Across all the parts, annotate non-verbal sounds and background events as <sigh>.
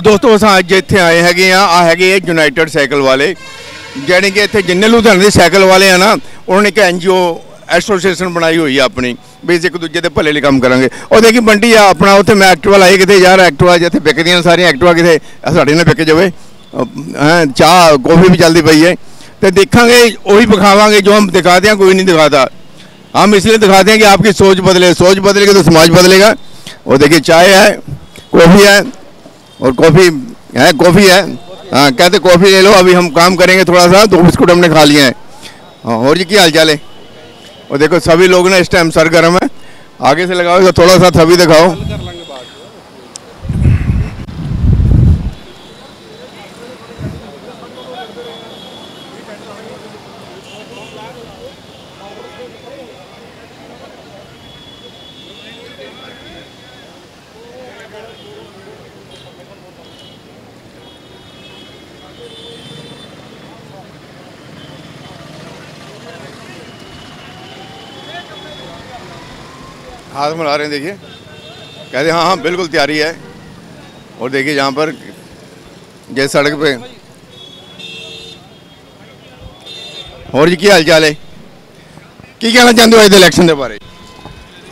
ਦੋਸਤੋ ਅਸਾਂ ਅੱਜ ਇੱਥੇ ਆਏ ਹੈਗੇ ਆ ਆ ਹੈਗੇ ਇਹ ਯੂਨਾਈਟਿਡ ਸਾਈਕਲ ਵਾਲੇ ਜਿਹੜੇ ਕਿ ਇੱਥੇ ਜਿੰਨੇ ਲੁਧਿਆਣੇ ਦੇ ਸਾਈਕਲ ਵਾਲੇ ਆ ਨਾ ਉਹਨਾਂ ਨੇ ਇੱਕ ਐਨਜੀਓ ਐਸੋਸੀਏਸ਼ਨ ਬਣਾਈ ਹੋਈ ਆ ਆਪਣੀ ਬੇਸ ਇੱਕ ਦੂਜੇ ਦੇ ਭਲੇ ਲਈ ਕੰਮ ਕਰਾਂਗੇ ਉਹ ਦੇਖੀ ਬੰਟੀ ਆ ਆਪਣਾ ਉੱਥੇ ਮੈਂ ਐਕਟਿਵਾ ਲਾਈ ਕਿਤੇ ਯਾਰ ਐਕਟਿਵਾ ਜਿੱਥੇ ਵਿਕਦੀਆਂ ਸਾਰੀਆਂ ਐਕਟਿਵਾ ਕਿਤੇ ਸਾਡੇ ਨਾਲ ਵਿਕ ਜਾਵੇ ਹਾਂ ਚਾਹ ਕੌਫੀ ਵੀ ਚੱਲਦੀ ਪਈ ਹੈ ਤੇ ਦੇਖਾਂਗੇ ਉਹੀ ਵਿਖਾਵਾਂਗੇ ਜੋ ਹਮ ਦਿਖਾਦੇ ਆ ਕੋਈ ਨਹੀਂ ਦਿਖਾਦਾ हम इसलिए दिखाते हैं कि आपकी सोच बदले सोच बदलेगी तो समाज बदलेगा और देखिए चाय है कॉफ़ी है और कॉफ़ी है कॉफ़ी है। हाँ कहते कॉफ़ी ले लो, अभी हम काम करेंगे थोड़ा सा, दो बिस्कुट हमने खा लिए हैं। हाँ और जी क्या हाल चाल है? और देखो, सभी लोग ना इस टाइम सरगर्म है। आगे से लगाओ थोड़ा सा सभी दिखाओ। हाथ मिला रहे हैं देखिए कहते हाँ हाँ बिल्कुल तैयारी है और देखिए यहाँ पर जैसे सड़क पे और जी की हाल चाल है ਕੀ ਕਹਿਣਾ ਚਾਹੁੰਦੇ ਹੋ ਅੱਜ ਦੇ ਇਲੈਕਸ਼ਨ ਦੇ ਬਾਰੇ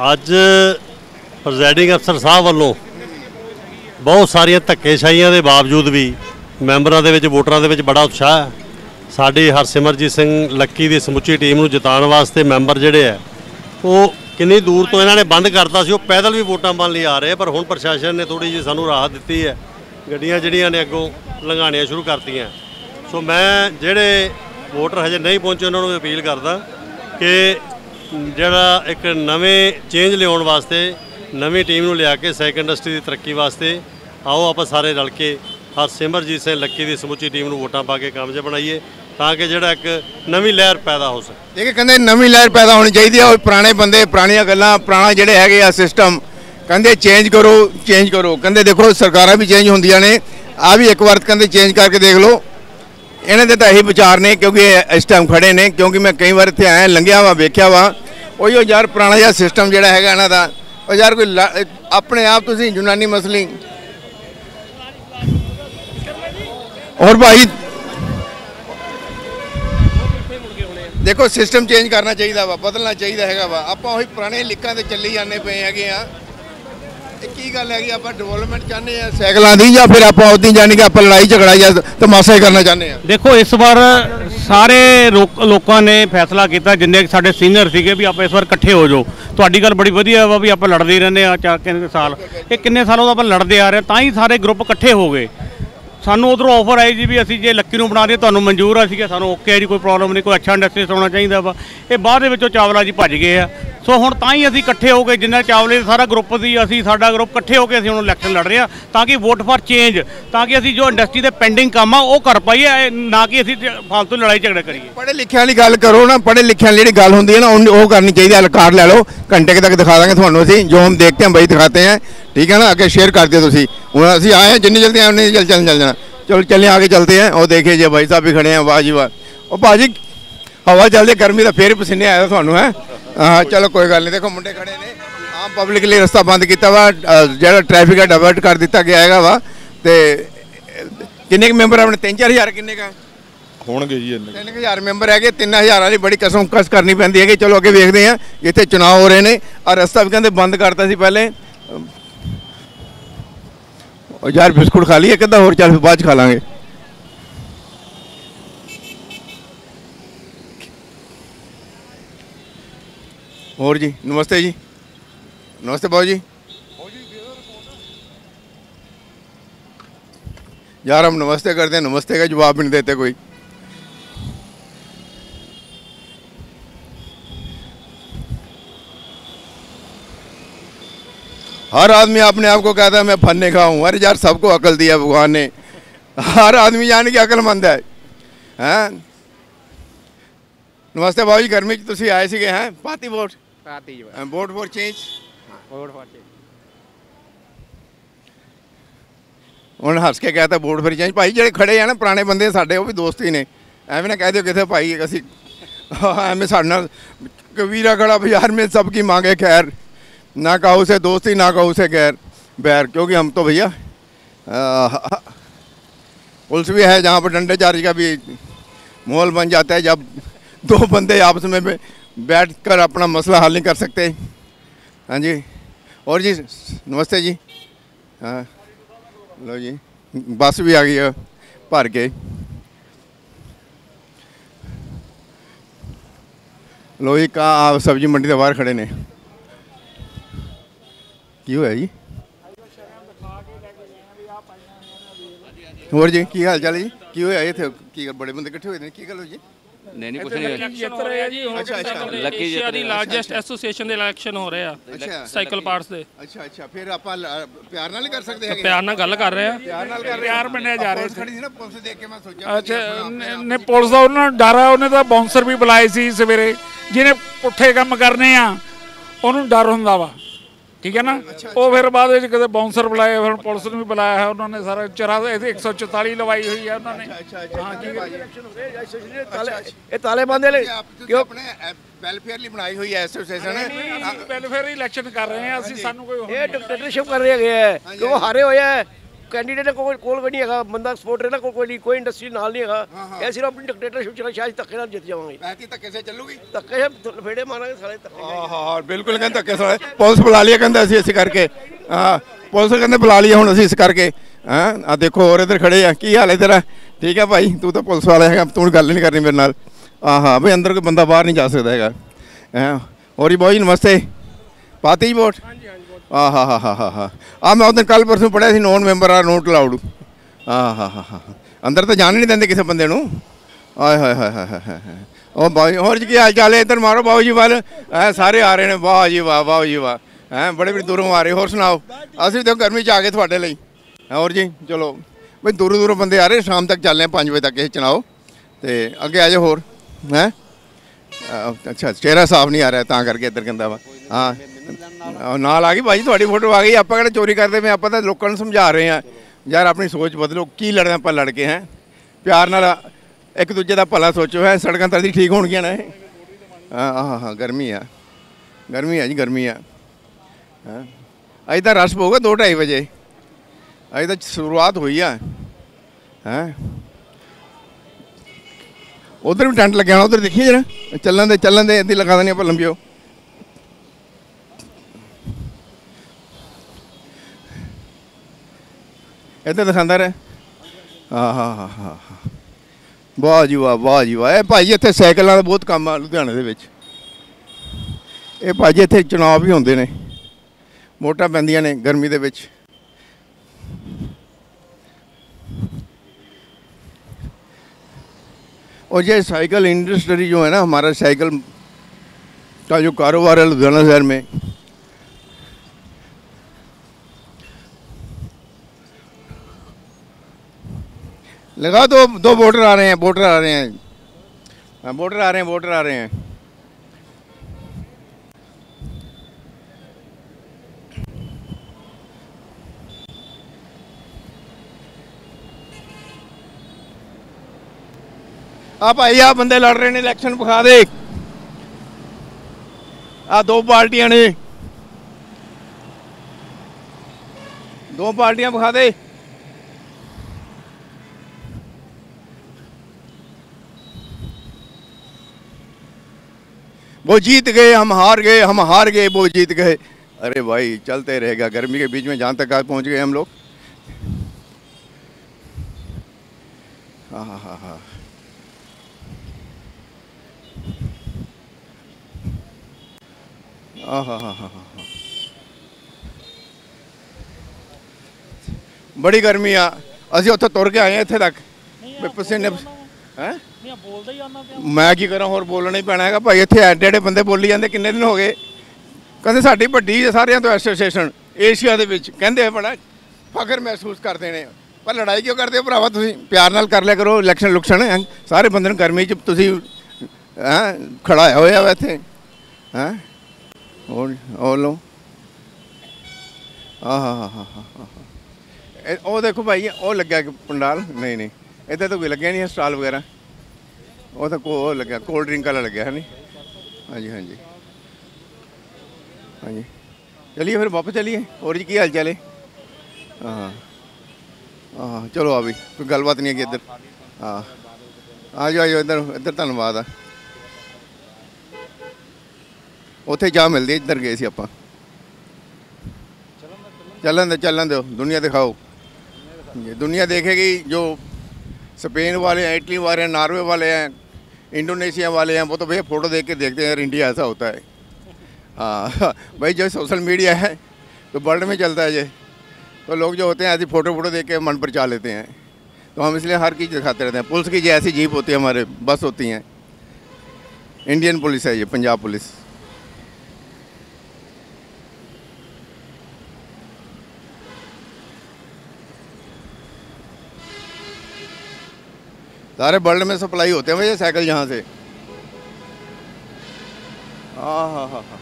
ਅੱਜ ਪ੍ਰੈਜ਼ਾਈਡਿੰਗ ਅਫਸਰ ਸਾਹਿਬ ਵੱਲੋਂ ਬਹੁਤ ਸਾਰੀਆਂ ਧੱਕੇਸ਼ਾਹੀਆਂ ਦੇ ਬਾਵਜੂਦ ਵੀ ਮੈਂਬਰਾਂ ਦੇ ਵਿੱਚ ਵੋਟਰਾਂ ਦੇ ਵਿੱਚ ਬੜਾ ਉਤਸ਼ਾਹ ਹੈ ਸਾਡੀ ਹਰਸਿਮਰਜੀਤ ਸਿੰਘ ਲੱਕੀ ਦੀ ਸਮੁੱਚੀ ਟੀਮ ਨੂੰ ਜਿਤਾਉਣ ਵਾਸਤੇ ਮੈਂਬਰ ਜਿਹੜੇ ਆ ਉਹ ਕਿੰਨੀ ਦੂਰ ਤੋਂ ਇਹਨਾਂ ਨੇ ਬੰਦ ਕਰਤਾ ਸੀ, ਉਹ ਪੈਦਲ ਵੀ ਵੋਟਾਂ ਪਾਉਣ ਲਈ ਆ ਰਹੇ ਪਰ ਹੁਣ ਪ੍ਰਸ਼ਾਸਨ ਨੇ ਥੋੜੀ ਜਿਹੀ ਸਾਨੂੰ ਰਾਹਤ ਦਿੱਤੀ ਹੈ। ਗੱਡੀਆਂ ਜਿਹੜੀਆਂ ਨੇ ਅੱਗੋਂ ਲੰਘਾਣੀਆਂ ਸ਼ੁਰੂ ਕਰਤੀਆਂ। ਸੋ ਮੈਂ ਜਿਹੜੇ ਵੋਟਰ ਹਜੇ ਨਹੀਂ ਪਹੁੰਚੇ, ਉਹਨਾਂ ਨੂੰ ਅਪੀਲ ਕਰਦਾ ਕਿ ਜਿਹੜਾ ਇੱਕ ਨਵੇਂ ਚੇਂਜ ਲਿਆਉਣ ਵਾਸਤੇ, ਨਵੀਂ ਟੀਮ ਨੂੰ ਲਿਆ ਕੇ ਸੈਕੰਡ ਇੰਡਸਟਰੀ ਦੀ ਤਰੱਕੀ ਵਾਸਤੇ ਆਓ ਆਪਾਂ ਸਾਰੇ ਰਲ ਕੇ ਹਰਸਿਮਰਜੀਤ ਸਿੰਘ ਲੱਕੀ ਦੀ ਸਮੁੱਚੀ ਟੀਮ ਨੂੰ ਵੋਟਾਂ ਪਾ ਕੇ ਕਾਮਯਾਬ ਬਣਾਈਏ। ਤਾਂ ਕਿ ਜਿਹੜਾ ਇੱਕ ਨਵੀਂ ਲਹਿਰ ਪੈਦਾ ਹੋ ਸਕੇ। ਦੇਖੇ, ਕਹਿੰਦੇ ਨਵੀਂ ਲਹਿਰ ਪੈਦਾ ਹੋਣੀ ਚਾਹੀਦੀ ਹੈ ਉਹ ਪੁਰਾਣੇ ਬੰਦੇ, ਪੁਰਾਣੀਆਂ ਗੱਲਾਂ, ਪੁਰਾਣਾ ਜਿਹੜੇ ਹੈਗੇ ਆ ਸਿਸਟਮ ਕਹਿੰਦੇ ਚੇਂਜ ਕਰੋ ਚੇਂਜ ਕਰੋ। ਕਹਿੰਦੇ ਦੇਖੋ, ਸਰਕਾਰਾਂ ਵੀ ਚੇਂਜ ਹੁੰਦੀਆਂ ਨੇ। ਆ ਵੀ ਇੱਕ ਵਾਰ ਕਹਿੰਦੇ ਚੇਂਜ ਕਰਕੇ ਦੇਖ ਲਓ। ਇਹਨਾਂ ਦੇ ਤਾਂ ਇਹੀ ਵਿਚਾਰ ਨੇ, ਕਿਉਂਕਿ ਇਹ ਇਸ ਟਾਈਮ ਖੜੇ ਨੇ, ਕਿਉਂਕਿ ਮੈਂ ਕਈ ਵਾਰ ਇੱਥੇ ਆਇਆ, ਲੰਘਿਆ ਵਾ, ਵੇਖਿਆ ਵਾ। ਉਹੀ ਯਾਰ ਪੁਰਾਣਾ ਜਿਹਾ ਸਿਸਟਮ ਜਿਹੜਾ ਹੈਗਾ ਇਹਨਾਂ ਦਾ। ਉਹ ਯਾਰ ਕੋਈ ਲਾ- ਆਪਣੇ ਆਪ ਤੁਸੀਂ ਯੂਨਾਨੀ ਮਸਲੀ। ਔਰ ਭਾਈ ਦੇਖੋ ਸਿਸਟਮ ਚੇਂਜ ਕਰਨਾ ਚਾਹੀਦਾ ਵਾ, ਬਦਲਣਾ ਚਾਹੀਦਾ ਹੈਗਾ ਵਾ। ਆਪਾਂ ਉਹੀ ਪੁਰਾਣੇ ਲਿਕਾਂ ਤੇ ਚੱਲੀ ਜਾਂਦੇ ਪਏ ਹੈਗੇ ਆ। ਇਹ ਕੀ ਗੱਲ ਹੈਗੀ, ਆਪਾਂ ਡਿਵੈਲਪਮੈਂਟ ਚਾਹੁੰਦੇ ਆ ਸਾਈਕਲਾਂ ਦੀ ਜਾਂ ਫਿਰ ਆਪਾਂ ਉਦੋਂ ਜਾਣੀ ਕਿ ਆਪਾਂ ਲੜਾਈ ਝਗੜਾ ਜਾਂ ਤਮਾਸ਼ਾ ਕਰਨਾ ਚਾਹੁੰਦੇ ਆ? ਦੇਖੋ, ਇਸ ਵਾਰ ਸਾਰੇ ਲੋਕਾਂ ਨੇ ਫੈਸਲਾ ਕੀਤਾ, ਜਿੰਨੇ ਸਾਡੇ ਸੀਨੀਅਰ ਸੀਗੇ ਵੀ ਆਪਾਂ ਇਸ ਵਾਰ ਇਕੱਠੇ ਹੋ ਜਾਓ। ਤੁਹਾਡੀ ਗੱਲ ਬੜੀ ਵਧੀਆ ਵਾ ਵੀ ਆਪਾਂ ਲੜਦੇ ਹੀ ਰਹਿੰਦੇ ਆ ਚਾਰ ਕਿੰਨੇ ਸਾਲ। ਇਹ ਕਿੰਨੇ ਸਾਲੋਂ ਆਪਾਂ ਲੜਦੇ ਆ ਰਹੇ ਤਾਂ ਹੀ ਸਾਰੇ ਗਰੁੱਪ ਇਕੱਠੇ ਹੋ ਗਏ। ਸਾਨੂੰ ਉਧਰੋਂ ਆਫਰ ਆਈ ਜੀ ਵੀ ਅਸੀਂ ਜੇ ਲੱਕੀ ਨੂੰ ਬਣਾ ਦੇ ਤੁਹਾਨੂੰ ਮਨਜ਼ੂਰ ਆ ਸੀਗਾ ਸਾਨੂੰ ਓਕੇ ਆ ਜੀ, ਕੋਈ ਪ੍ਰੋਬਲਮ ਨਹੀਂ, ਕੋਈ ਅੱਛਾ ਇੰਡਸਟਰੀ ਹੋਣਾ ਚਾਹੀਦਾ ਵਾ। ਇਹ ਬਾਅਦ ਦੇ ਵਿੱਚੋਂ ਚਾਵਲਾ ਜੀ ਭੱਜ ਗਏ ਆ। ਸੋ ਹੁਣ ਤਾਂ ਹੀ ਅਸੀਂ ਇਕੱਠੇ ਹੋ ਕੇ ਜਿੰਨਾ ਚਾਵਲੇ ਸਾਰਾ ਗਰੁੱਪ ਸੀ, ਅਸੀਂ ਸਾਡਾ ਗਰੁੱਪ ਇਕੱਠੇ ਹੋ ਕੇ ਅਸੀਂ ਹੁਣ ਇਲੈਕਸ਼ਨ ਲੜ ਰਹੇ ਆ, ਤਾਂ ਕਿ ਵੋਟ ਫਾਰ ਚੇਂਜ ਤਾਂ ਕਿ ਅਸੀਂ ਜੋ ਇੰਡਸਟਰੀ ਦੇ ਪੈਂਡਿੰਗ ਕੰਮ ਆ, ਉਹ ਕਰ ਪਾਈਏ ਨਾ ਕਿ ਅਸੀਂ ਫालतू ਲੜਾਈ ਝਗੜਾ ਕਰੀਏ। ਪੜੇ ਲਿਖਿਆਂ ਵਾਲੀ ਗੱਲ ਕਰੋ ਨਾ ਪੜੇ ਲਿਖਿਆਂ ਵਾਲੀ ਜਿਹੜੀ ਗੱਲ ਹੁੰਦੀ ਹੈ ਨਾ, ਉਹ ਕਰਨੀ ਚਾਹੀਦੀ ਹੈ ਅਲਕਾਰ ਲੈ ਲਓ, ਘੰਟੇ ਤੱਕ ਦਿਖਾ ਦਾਂਗੇ ਤੁਹਾਨੂੰ ਅਸੀਂ, ਜੋ ਹਮ ਦੇਖਦੇ ਹਾਂ, ਬਈ ਦਿਖਾਤੇ ਹਾਂ ਠੀਕ ਹੈ ਨਾ? ਅੱਗੇ ਸ਼ੇਅਰ ਕਰ ਦਿਓ ਤੁਸੀਂ। ਹੁਣ ਅਸੀਂ ਆਏ ਹਾਂ ਜਿੰਨੀ ਜਲਦੀ ਆਏ ਉਨੀ ਜਲਦੀ ਚੱਲ ਚੱਲ ਜਾਣਾ। ਚਲ ਚੱਲੇ ਕੇ ਚਲਤੇ ਹੈ। ਉਹ ਦੇਖੇ ਜੇ ਭਾਈ ਸਾਹਿਬ ਵੀ ਖੜੇ ਆ ਵਾਹ ਜੀ ਵਾਹ। ਉਹ ਭਾਜੀ ਹਵਾ ਚੱਲਦੀ ਗਰਮੀ ਦਾ ਫੇਰ ਪਸੀਨੇ ਆਇਆ ਤੁਹਾਨੂੰ ਹੈ? ਹਾਂ ਚਲੋ ਕੋਈ ਗੱਲ ਨਹੀਂ। ਦੇਖੋ ਮੁੰਡੇ ਖੜੇ ਨੇ। ਆਮ ਪਬਲਿਕ ਲਈ ਰਸਤਾ ਬੰਦ ਕੀਤਾ ਵਾ। ਜਿਹੜਾ ਟ੍ਰੈਫਿਕ ਹੈ ਡਾਇਵਰਟ ਕਰ ਦਿੱਤਾ ਗਿਆ ਹੈਗਾ ਵਾ। ਤੇ ਕਿੰਨੇ ਕੁ ਮੈਂਬਰ ਆਪਣੇ? 3-4000 ਕਿੰਨੇ ਕਾ ਹੋਣਗੇ ਜੀ ਇੰਨੇ 3000 ਮੈਂਬਰ ਹੈਗੇ। 3000 ਵਾਲੀ ਬੜੀ ਕਸਮ ਕਸ ਕਰਨੀ ਪੈਂਦੀ ਹੈਗੀ। ਚਲੋ ਅੱਗੇ ਵੇਖਦੇ ਆ ਇੱਥੇ ਚੁਣਾਵ ਹੋ ਰਹੇ ਨੇ। ਆ ਰਸਤਾ ਵੀ ਕਹਿੰਦੇ ਬੰਦ ਕਰਤਾ ਸੀ ਪਹਿਲੇ। ਉਹ ਯਾਰ ਬਿਸਕੁਟ ਖਾ ਲਈਏ ਕਿੱਦਾਂ ਹੋਰ ਚੱਲ ਫਿਰ ਬਾਅਦ ਚ ਖਾ ਲਾਂਗੇ और जी नमस्ते जी नमस्ते बाबू जी यार हम नमस्ते करते हैं नमस्ते का जवाब भी नहीं देते कोई हर आदमी अपने आप को कहता है मैं फन्ने खाऊँ अरे यार सबको अकल दिया भगवान ने। हर आदमी यानी कि अकलमंद है। हैं? नमस्ते भाव जी गर्मी आए सी हैं? Party vote? Party vote for change? हाँ, वोट फॉर चेंज। ਹੁਣ ਹੱਸ ਕੇ ਕਹਤਾ ਬੋਰਡ ਫਿਰ ਚੇਂਜ ਭਾਈ ਜਿਹੜੇ ਖੜੇ ਆ ਨਾ ਪੁਰਾਣੇ ਬੰਦੇ ਸਾਡੇ ਉਹ ਵੀ ਦੋਸਤ ਹੀ ਨੇ ਐਵੇਂ ਨਾ ਕਹਿ ਦਿਓ ਕਿਥੇ ਭਾਈ ਅਸੀਂ ਐਵੇਂ ਸਾਡੇ ਨਾਲ ਕਬੀਰਾ ਖੜਾ ਬਾਜ਼ਾਰ ਮੇਂ ਸਭ ਕੀ ना काहू से दोस्ती, ना काहू से गैर, बैर, क्योंकि हम तो भैया पुलिस भी है जहाँ पर डंडे जारी का भी माहौल बन जाता है, जब दो बंदे आपस में बैठ कर अपना मसला हल नहीं कर सकते। हाँ जी, और जी, नमस्ते जी। हाँ लो जी, बस भी आ गई है, भर के। लो जी, कहाँ आप सब्ज़ी मंडी के बाहर खड़े ने ਕੀ ਹੋਇਆ ਜੀ? ਹੋਰ ਜੀ ਕੀ ਹਾਲ ਚਾਲ ਹੈ ਜੀ? ਕੀ ਹੋਇਆ ਇੱਥੇ? ਕੀ ਬੜੇ ਬੰਦੇ ਇਕੱਠੇ ਹੋਏ ਨੇ? ਕੀ ਗੱਲ ਹੋਈ ਜੀ? ਨਹੀਂ ਨਹੀਂ ਕੁਛ ਨਹੀਂ ਜਿੱਤ ਰਹੇ ਆ ਜੀ ਹੁਣ ਅੱਛਾ, ਅੱਛਾ। ਲੱਕੀ ਜਿੱਤ ਦੀ। ਲਾਰਜੈਸਟ ਐਸੋਸੀਏਸ਼ਨ ਦੇ ਇਲੈਕਸ਼ਨ ਹੋ ਰਹੇ ਆ। ਸਾਈਕਲ ਪਾਰਟਸ ਦੇ। ਅੱਛਾ ਅੱਛਾ। ਫਿਰ ਆਪਾਂ ਪਿਆਰ ਨਾਲ ਹੀ ਕਰ ਸਕਦੇ ਹੈਗੇ? ਪਿਆਰ ਨਾਲ ਗੱਲ ਕਰ ਰਹੇ ਆ। ਪਿਆਰ ਨਾਲ ਕਰ ਪਿਆਰ ਮੰਨਿਆ ਜਾ ਰਿਹਾ ਪੁਲਿਸ ਖੜੀ ਸੀ ਨਾ ਪੁਲਿਸ ਦੇਖ ਕੇ ਮੈਂ ਸੋਚਿਆ ਅੱਛਾ ਨੇ- ਨੇ ਪੁਲਿਸ ਦਾ ਉਹਨਾਂ ਨੂੰ ਡਰ ਆ ਉਹਨੇ ਤਾਂ ਬਾਉਂਸਰ ਵੀ ਬੁਲਾਏ ਸੀ ਸਵੇਰੇ ਜਿਹਨੇ ਪੁੱਠੇ ਕੰਮ ਕਰਨੇ ਆ ਉਹਨੂੰ ਡਰ ਹੁੰਦਾ ਵਾ। ਠੀਕ ਹੈ ਨਾ? ਉਹ ਫਿਰ ਬਾਅਦ ਵਿੱਚ ਕਦੇ ਬਾਉਂਸਰ ਬੁਲਾਏ ਫਿਰ ਪੁਲਿਸ ਨੂੰ ਵੀ ਬੁਲਾਇਆ ਹੈ ਉਹਨਾਂ ਨੇ ਸਾਰਾ ਚਰਾ ਇਹਦੇ 144 ਲਵਾਈ ਹੋਈ ਹੈ ਉਹਨਾਂ ਨੇ। ਹਾਂ ਹੈ। ਇਹ ਤਾਲੇ ਬੰਦੇ ਲੈ ਕਿਉਂ? ਆਪਣੇ ਵੈਲਫੇਅਰ ਲਈ ਬਣਾਈ ਹੋਈ ਹੈ ਐਸੋਸੀਏਸ਼ਨ ਵੈਲਫੇਅਰ ਇਲੈਕਸ਼ਨ ਕਰ ਰਹੇ ਆ ਅਸੀਂ ਸਾਨੂੰ ਕੋਈ ਇਹ ਡਿਕਟੇਟਰਸ਼ਿਪ ਕਰ ਰਹੇ ਹੈਗੇ ਉਹ ਹਾਰੇ ਹੋਏ ਹੈ। ਕੈਂਡੀਡੇਟ ਕੋਲ ਕੋਲ ਕੋਈ ਨਹੀਂ ਹੈਗਾ ਬੰਦਾ ਸਪੋਰਟਰ ਨਾ ਕੋਈ ਨਹੀਂ ਕੋਈ ਇੰਡਸਟਰੀ ਨਾਲ ਨਹੀਂ ਹੈਗਾ। ਇਹ ਸਿਰਫ ਆਪਣੀ ਡਿਕਟੇਟਰਸ਼ਿਪ ਚਲਾ ਸ਼ਾਇਦ ਧੱਕੇ ਨਾਲ ਜਿੱਤ ਜਾਵਾਂਗੇ। ਐਤੀ ਧੱਕੇ ਸੇ ਚੱਲੂਗੀ? ਧੱਕੇ ਨਾਲ ਲਫੇੜੇ ਮਾਰਾਂਗੇ ਸਾਲੇ ਧੱਕੇ। ਹਾਂ ਹਾਂ ਬਿਲਕੁਲ ਕਹਿੰਦਾ ਧੱਕੇ ਸਾਲੇ। ਪੁਲਿਸ ਬੁਲਾ ਲਿਆ ਕਹਿੰਦਾ ਅਸੀਂ ਇਸ ਕਰਕੇ। ਹਾਂ ਪੁਲਿਸ ਕਹਿੰਦੇ ਬੁਲਾ ਲਈ ਹੁਣ ਅਸੀਂ ਇਸ ਕਰਕੇ। ਹਾਂ ਆ ਦੇਖੋ ਹੋਰ ਇਧਰ ਖੜੇ ਆ ਕੀ ਹਾਲ ਹੈ ਤੇਰਾ ਠੀਕ ਹੈ ਭਾਈ ਤੂੰ ਤਾਂ ਪੁਲਿਸ ਵਾਲਾ ਹੈਗਾ ਤੂੰ ਗੱਲ ਨਹੀਂ ਕਰਨੀ ਮੇਰੇ ਨਾਲ। ਆ ਹਾਂ ਬਈ ਅੰਦਰ ਕੋਈ ਬੰਦਾ ਬਾਹਰ ਨਹੀਂ ਜਾ ਸਕਦਾ ਹੈਗਾ। ਹਾਂ ਹੋਰ ਜੀ ਬੋਈ ਨਮਸਤੇ। ਪਾਤੀ ਜੀ ਵੋਟ? ਹਾਂਜੀ। ਆ ਹਾ ਹਾ ਹਾ ਹਾ ਹਾ। ਆ ਮੈਂ ਉਹਦੇ ਕੱਲ ਪਰਸੋਂ ਪੜਿਆ ਸੀ ਨੋਨ ਮੈਂਬਰ ਆ ਨੋਟ ਅਲਾਉਡ ਆ ਹਾ ਹਾ ਹਾ ਅੰਦਰ ਤਾਂ ਜਾਣ ਨਹੀਂ ਦਿੰਦੇ ਕਿਸੇ ਬੰਦੇ ਨੂੰ। ਆਏ ਹਾਏ ਹਾਏ ਹਾਏ ਹਾਏ ਹਾਏ। ਉਹ ਬਾਈ, ਹੋਰ ਜੀ ਕੀ ਹਾਲ ਚਾਲ ਹੈ? ਇੱਧਰ ਮਾਰੋ ਬਾਬੂ ਜੀ ਵੱਲ। ਐ ਸਾਰੇ ਆ ਰਹੇ ਨੇ। ਵਾਹ ਜੀ ਵਾਹ ਵਾਹ ਜੀ ਵਾਹ। ਹੈ ਬੜੇ ਬੜੇ ਦੂਰੋਂ ਆ ਰਹੇ। ਹੋਰ ਸੁਣਾਓ? ਅਸੀਂ ਤਾਂ ਗਰਮੀ ਚ ਆ ਗਏ ਤੁਹਾਡੇ ਲਈ। ਹੋਰ ਜੀ? ਚਲੋ। ਬਈ ਦੂਰੋਂ ਦੂਰੋਂ ਬੰਦੇ ਆ ਰਹੇ। ਸ਼ਾਮ ਤੱਕ ਚੱਲਨੇ 5 ਵਜੇ ਤੱਕ ਇਹ ਚਲਾਓ। ਤੇ ਅੱਗੇ ਆ ਜਾਓ ਹੋਰ। ਹੈ? ਅੱਛਾ, ਚਿਹਰਾ ਸਾਫ਼ ਨਹੀਂ ਆ ਰਿਹਾ ਤਾਂ ਕਰਕੇ ਇੱਧਰ ਕਹਿੰਦਾ ਵਾ। ਹਾਂ। ਨਾਲ ਆ ਗਈ ਭਾਜੀ, ਤੁਹਾਡੀ ਫੋਟੋ ਆ ਗਈ। ਆਪਾਂ ਕਿਹੜਾ ਚੋਰੀ ਕਰਦੇ ਮੈਂ ਆਪਾਂ ਤਾਂ ਲੋਕਾਂ ਨੂੰ ਸਮਝਾ ਰਹੇ ਆ। ਯਾਰ, ਆਪਣੀ ਸੋਚ ਬਦਲੋ। ਕੀ ਲੜਨਾ ਆਪਾਂ ਲੜ ਕੇ ਹੈ? ਪਿਆਰ ਨਾਲ ਇੱਕ ਦੂਜੇ ਦਾ ਭਲਾ ਸੋਚੋ, ਹੈ? ਸੜਕਾਂ ਤਾਂ ਠੀਕ ਹੋਣਗੀਆਂ ਨਾ ਇਹ? ਹਾਂ ਹਾਂ ਹਾਂ, ਗਰਮੀ ਆ। ਗਰਮੀ ਆ ਜੀ, ਗਰਮੀ ਆ। ਹਾਂ? ਅੱਜ ਤਾਂ ਰਸ਼ ਪਊਗਾ 2:30 ਵਜੇ। ਅੱਜ ਤਾਂ ਸ਼ੁਰੂਆਤ ਹੋਈ ਆ। ਹੈ? ਉਧਰ ਵੀ ਟੈਂਟ ਲੱਗਿਆ ਹੋਣਾ, ਉਧਰ ਦੇਖੀਏ ਜਰਾ। ਚੱਲਣ ਦੇ ਚੱਲਣ ਦੇ ਇੱਦੀ ਲਗਾ ਦਨੇ ਆਪਾਂ ਲੰਬਿਓ ਇੱਧਰ ਦਿਖਾਉਂਦਾ ਰਹਿ ਹਾਂ ਹਾਂ ਹਾਂ ਹਾਂ ਹਾਂ। ਵਾਹ ਜੀ ਵਾਹ ਵਾਹ ਜੀ ਵਾਹ ਇਹ ਭਾਈ ਇੱਥੇ ਸਾਈਕਲਾਂ ਦਾ ਬਹੁਤ ਕੰਮ ਆ ਲੁਧਿਆਣੇ ਦੇ ਵਿੱਚ ਇਹ ਭਾਜੀ ਇੱਥੇ ਚੁਣਾਵ ਵੀ ਹੁੰਦੇ ਨੇ ਵੋਟਾਂ ਪੈਂਦੀਆਂ ਨੇ ਗਰਮੀ ਦੇ ਵਿੱਚ और ये साइकिल इंडस्ट्री जो है ना हमारा साइकिल का जो कारोबार है लुधियाना शहर में लगा दो दो वोटर आ रहे हैं वोटर आ रहे हैं हाँ वोटर आ रहे हैं वोटर आ रहे हैं ਆ ਭਾਈ ਆ ਬੰਦੇ ਲੜ ਰਹੇ ਨੇ ਇਲੈਕਸ਼ਨ ਵਿਖਾ ਦੇ ਆ ਦੋ ਪਾਰਟੀਆਂ ਨੇ ਦੋ ਪਾਰਟੀਆਂ ਵਿਖਾ ਦੇ वो जीत गए हम हार गए हम हार गए वो जीत गए अरे भाई चलते रहेगा गर्मी के बीच में जहाँ तक आज पहुँच गए हम लोग हाँ हाँ हाँ हाँ हाँ हाँ हाँ हाँ हाँ ਬੜੀ ਗਰਮੀ ਆ ਅਸੀਂ ਉੱਥੇ ਤੁਰ ਕੇ ਆਏ ਆ ਇੱਥੇ ਤੱਕ ਵੀ ਪਸੀਨੇ ਹੈ? ਬੋਲਦਾ ਹੀ ਆਨਾ ਪਿਆ। ਮੈਂ ਕੀ ਕਰਾਂ ਹੋਰ ਬੋਲਣਾ ਹੀ ਪੈਣਾ ਹੈਗਾ। ਭਾਈ ਇੱਥੇ ਐਡੇ ਐਡੇ ਬੰਦੇ ਬੋਲੀ ਜਾਂਦੇ ਕਿੰਨੇ ਦਿਨ ਹੋ ਗਏ? ਕਹਿੰਦੇ ਸਾਡੀ ਵੱਡੀ ਸਾਰਿਆਂ ਤੋਂ ਐਸੋਸੀਏਸ਼ਨ ਏਸ਼ੀਆ ਦੇ ਵਿੱਚ। ਕਹਿੰਦੇ ਬੜਾ ਫਖਰ ਮਹਿਸੂਸ ਕਰਦੇ ਨੇ। ਪਰ ਲੜਾਈ ਕਿਉਂ ਕਰਦੇ ਹੋ ਭਰਾਵਾ ਤੁਸੀਂ? ਪਿਆਰ ਨਾਲ ਕਰ ਲਿਆ ਕਰੋ ਇਲੈਕਸ਼ਨ ਲੁਕਸ਼ਨ ਸਾਰੇ ਬੰਦੇ ਨੂੰ ਗਰਮੀ 'ਚ ਤੁਸੀਂ ਹੈਂ ਖੜਾ ਹੋਇਆ ਵਾ ਇੱਥੇ। ਹੈਂ? ਹੋਰ ਹੋਰ ਲੋ ਆਹ ਹਾ ਹਾ ਹਾ ਉਹ ਦੇਖੋ ਭਾਈ ਉਹ ਲੱਗਿਆ ਕਿ ਪੰਡਾਲ। ਨਹੀਂ ਨਹੀਂ। ਇੱਥੇ ਤਾਂ ਕੋਈ ਲੱਗਿਆ ਨਹੀਂ ਸਟਾਲ ਵਗੈਰਾ? ਉਹ ਤਾਂ ਕੋ ਲੱਗਿਆ ਕੋਲਡ ਡਰਿੰਕ ਵਾਲਾ ਲੱਗਿਆ, ਹੈ ਨਹੀਂ ਹਾਂਜੀ ਹਾਂਜੀ। ਹਾਂਜੀ। ਚਲਿਏ ਫਿਰ, ਵਾਪਸ ਚਲੀਏ? ਹੋਰ ਜੀ ਕੀ ਹਾਲ ਚਾਲ ਹੈ ਹਾਂ। ਹਾਂ, ਚਲੋ ਆ ਵੀ, ਕੋਈ ਗੱਲਬਾਤ ਨਹੀਂ ਹੈਗੀ ਇੱਧਰ। ਹਾਂ। ਆ ਜਾਓ ਆਜੋ ਇੱਧਰ ਇੱਧਰ ਧੰਨਵਾਦ ਆ। ਉੱਥੇ ਚਾਹ ਮਿਲਦੀ ਇੱਧਰ ਗਏ ਸੀ ਆਪਾਂ। ਚੱਲਣ ਦੇ ਚੱਲਣ ਦਿਓ, ਦੁਨੀਆ ਦਿਖਾਓ। ਦੁਨੀਆ ਦੇਖੇਗੀ ਜੋ स्पेन वाले हैं, इटली वाले हैं, नॉर्वे वाले हैं, इंडोनेशिया वाले हैं, वो तो भैया फ़ोटो देख के देखते हैं, यार इंडिया ऐसा होता है। हाँ <laughs> भाई जो सोशल मीडिया है तो वर्ल्ड में चलता है ये। तो लोग जो होते हैं, ऐसी फ़ोटो फ़ोटो देख के मन पर चा लेते हैं। तो हम इसलिए हर चीज़ दिखाते रहते हैं। पुलिस की जो ऐसी जीप होती है, हमारे बस होती हैं। इंडियन पुलिस है ये, पंजाब पुलिस। सारे वर्ल्ड में सप्लाई होते हैं भैया साइकिल यहाँ से। हाँ हाँ हाँ हाँ।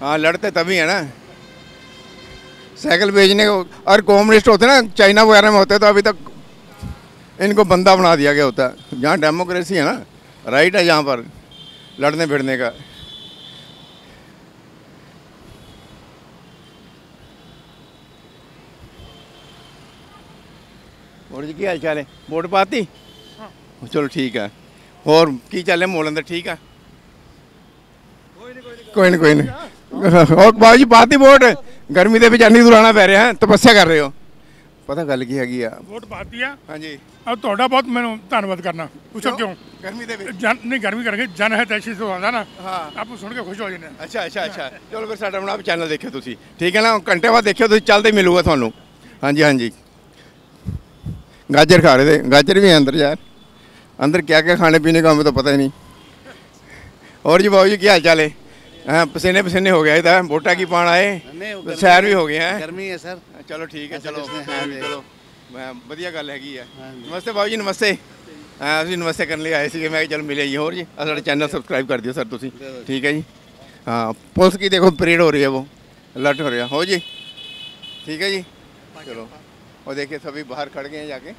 हाँ। लड़ते तभी है ना। साइकिल बेचने को और कॉम्युनिस्ट होते ना चाइना वगैरह में होते तो अभी तक इनको बंदा बना दिया गया होता है। जहाँ डेमोक्रेसी है ना राइट है यहाँ पर लड़ने भिड़ने का। ਹੋਰ ਜੀ ਕੀ ਹਾਲ ਚਾਲ ਹੈ? ਵੋਟ ਪਾਤੀ? ਚਲੋ ਠੀਕ ਹੈ ਹੋਰ ਕੀ ਚੱਲ ਰਿਹਾ ਮੋਲ ਅੰਦਰ ਠੀਕ ਆ? ਕੋਈ ਨਹੀਂ ਕੋਈ ਨਹੀਂ ਹੋਰ ਬਾਬੂ ਜੀ ਪਾਤੀ ਵੋਟ? ਗਰਮੀ ਦੇ ਵਿੱਚ ਇੰਨੀ ਦੂਰ ਆਉਣਾ ਪੈ ਰਿਹਾ ਹੈ ਤਪੱਸਿਆ ਕਰ ਰਹੇ ਹੋ। ਪਤਾ ਗੱਲ ਕੀ ਹੈਗੀ ਆ। ਵੋਟ ਪਾਤੀ ਆ। ਹਾਂਜੀ। ਆ ਤੁਹਾਡਾ ਬਹੁਤ ਮੈਨੂੰ ਧੰਨਵਾਦ ਕਰਨਾ। ਪੁੱਛੋ ਕਿਉਂ? ਗਰਮੀ ਦੇ ਵਿੱਚ। ਜਨ ਨਹੀਂ ਗਰਮੀ ਕਰਕੇ ਜਨ ਹੈ ਤੈਸ਼ੀ ਤੋਂ ਆਉਂਦਾ ਨਾ ਹਾਂ। ਆਪੂ ਸੁਣ ਕੇ ਖੁਸ਼ ਹੋ ਜਾਂਦੇ ਆ। ਅੱਛਾ ਅੱਛਾ ਅੱਛਾ। ਚਲੋ ਫਿਰ ਸਾਡਾ ਬਣਾ ਚੈਨਲ ਦੇਖਿਓ ਤੁਸੀਂ। ਠੀਕ ਹੈ ਨਾ? ਘੰਟੇ ਬਾਅਦ ਦੇਖਿਓ ਤੁਸੀਂ ਚੱਲਦੇ ਮਿਲੂਗਾ ਤੁਹਾਨੂੰ। ਹਾਂਜੀ ਹਾਂਜੀ। गाजर खा रहे थे गाजर भी है अंदर यार अंदर क्या क्या खाने पीने का हमें तो पता ही नहीं और जी बाबू जी क्या हाल चाल है हाँ पसीने पसीने हो गए था वोटा की पान आए तो सैर भी हो गए हैं गर्मी है सर चलो ठीक है चलो इसमें हाँ जी। चलो मैं ਵਧੀਆ ਗੱਲ ਹੈਗੀ ਹੈ ਨਮਸਤੇ ਬਾਬੂ ਜੀ ਨਮਸਤੇ ਹਾਂ ਅਸੀਂ ਨਮਸਤੇ ਕਰਨ ਲਈ ਆਏ ਸੀਗੇ ਮੈਂ ਕਿਹਾ ਚਲ ਮਿਲੇ ਜੀ ਹੋਰ ਜੀ ਆਹ ਸਾਡਾ ਚੈਨਲ ਸਬਸਕ੍ਰਾਈਬ ਕਰ ਦਿਓ ਸਰ ਤੁਸੀਂ ਠੀਕ ਹੈ ਜੀ हाँ पुलिस की देखो परेड हो रही है वो अलर्ट हो रहा हो जी ठीक है जी चलो और देखिए सभी बाहर खड़ गए हैं जाके।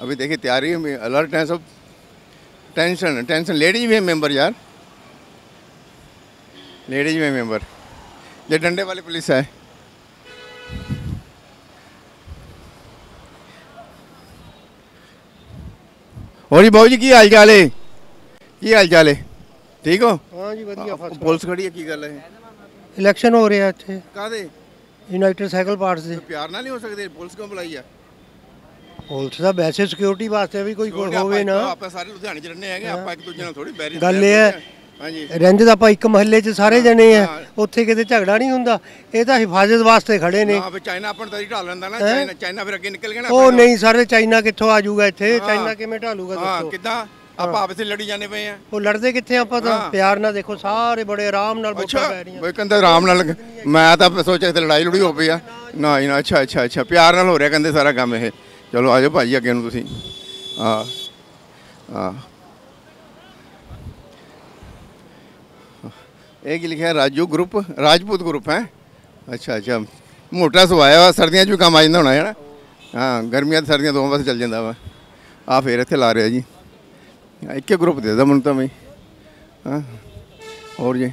अभी देखिए तैयारी में अलर्ट हैं सब। टेंशन टेंशन लेडीज़ भी मेंबर यार। लेडीज़ में मेंबर ये डंडे वाली पुलिस है। और ये भाऊ जी की हाल चाल है? की हाल चाल है? ठीक हो? हाँ जी बढ़िया पुलिस खड़ी है की गल है? ਇਲੈਕਸ਼ਨ ਹੋ ਰਿਹਾ ਇੱਥੇ। ਕਾਦੇ ਯੂਨਾਈਟਿਡ ਸਾਈਕਲ ਪਾਰਟਸ ਦੇ। ਪਿਆਰ ਨਾਲ ਨਹੀਂ ਹੋ ਸਕਦੇ? ਪੁਲਿਸ ਕਿਉਂ ਬੁਲਾਈ ਆ? ਪੁਲਿਸ ਦਾ ਵੈਸੇ ਸਿਕਿਉਰਿਟੀ ਵਾਸਤੇ ਵੀ ਕੋਈ ਹੋਵੇ ਨਾ। ਆਪਾਂ ਸਾਰੇ ਲੁਧਿਆਣੇ ਚ ਰਹਿੰਦੇ ਹੈਗੇ ਆਪਾਂ ਇੱਕ ਦੂਜੇ ਨਾਲ ਥੋੜੀ ਬੈਰੀ ਗੱਲ ਇਹ ਹੈ ਹਾਂਜੀ। ਰਹਿੰਦੇ ਤਾਂ ਆਪਾਂ ਇੱਕ ਮਹੱਲੇ 'ਚ ਸਾਰੇ ਜਣੇ ਆ। ਹਾਂ। ਉੱਥੇ ਕਿਤੇ ਝਗੜਾ ਨਹੀਂ ਹੁੰਦਾ। ਇਹ ਤਾਂ ਹਿਫਾਜ਼ਤ ਵਾਸਤੇ ਖੜੇ ਨੇ। ਹਾਂ ਫਿਰ ਚਾਈਨਾ ਆਪਾਂ ਨੂੰ ਤਰੀ ਢਾਲ ਲੈਂਦਾ ਨਾ। ਹੈਂ? ਚਾਈਨਾ ਚਾਈਨਾ ਫਿਰ ਅੱਗੇ ਨਿਕਲ ਗਿਆ ਨਾ ਉਹ ਆਪਣੇ ਨਹੀਂ ਸਾਰੇ ਚਾਈਨਾ ਕਿੱਥੋਂ ਆ ਜਾਊਗਾ ਇੱਥੇ? ਹਾਂ। ਚਾਈਨਾ ਕਿਵੇਂ ਢਾਲੂਗਾ ਹਾਂ ਦੱਸੋ? ਕਿੱਦਾਂ? ਆਪਾਂ ਆਪਸ ਵਿੱਚ ਲੜੀ ਜਾਂਦੇ ਪਏ ਆ ਉਹ ਲੜਦੇ ਕਿੱਥੇ ਆਪਾਂ ਤਾਂ ਹਾਂ। ਪਿਆਰ ਨਾਲ ਦੇਖੋ ਸਾਰੇ ਬੜੇ ਆਰਾਮ ਨਾਲ ਵੋਟਾਂ ਅੱਛਾ ਪੈ ਰਹੀਆਂ ਬਈ ਕਹਿੰਦੇ ਆਰਾਮ ਨਾਲ ਮੈਂ ਤਾਂ ਸੋਚਿਆ ਤੇ ਲੜਾਈ ਲੜੀ ਹੋ ਪਈ ਆ ਨਾ ਹੀ ਨਾ ਅੱਛਾ ਅੱਛਾ ਅੱਛਾ ਪਿਆਰ ਨਾਲ ਹੋ ਰਿਹਾ ਕਹਿੰਦੇ ਸਾਰਾ ਕੰਮ ਇਹ ਚਲੋ ਆਜੋ ਭਾਜੀ ਅੱਗੇ ਨੂੰ ਤੁਸੀਂ ਹਾਂ ਹਾਂ ਇਹ ਕੀ ਲਿਖਿਆ ਰਾਜੂ ਗਰੁੱਪ ਰਾਜਪੂਤ ਗਰੁੱਪ ਹੈ ਅੱਛਾ ਅੱਛਾ ਮੋਟਾ ਸਵਾਇਆ ਵਾ ਸਰਦੀਆਂ 'ਚ ਵੀ ਕੰਮ ਆ ਜਾਂਦਾ ਹੋਣਾ ਹੈ ਨਾ ਹਾਂ ਗਰਮੀਆਂ ਤੇ ਸਰਦੀਆਂ ਦੋਵਾਂ ਪਾਸੇ ਚੱਲ ਜਾਂਦਾ ਵਾ ਆ ਫੇਰ ਇੱਥੇ ਲਾ ਰਿਹਾ ਜੀ एक ग्रुप दे दा तो मैं हाँ और ये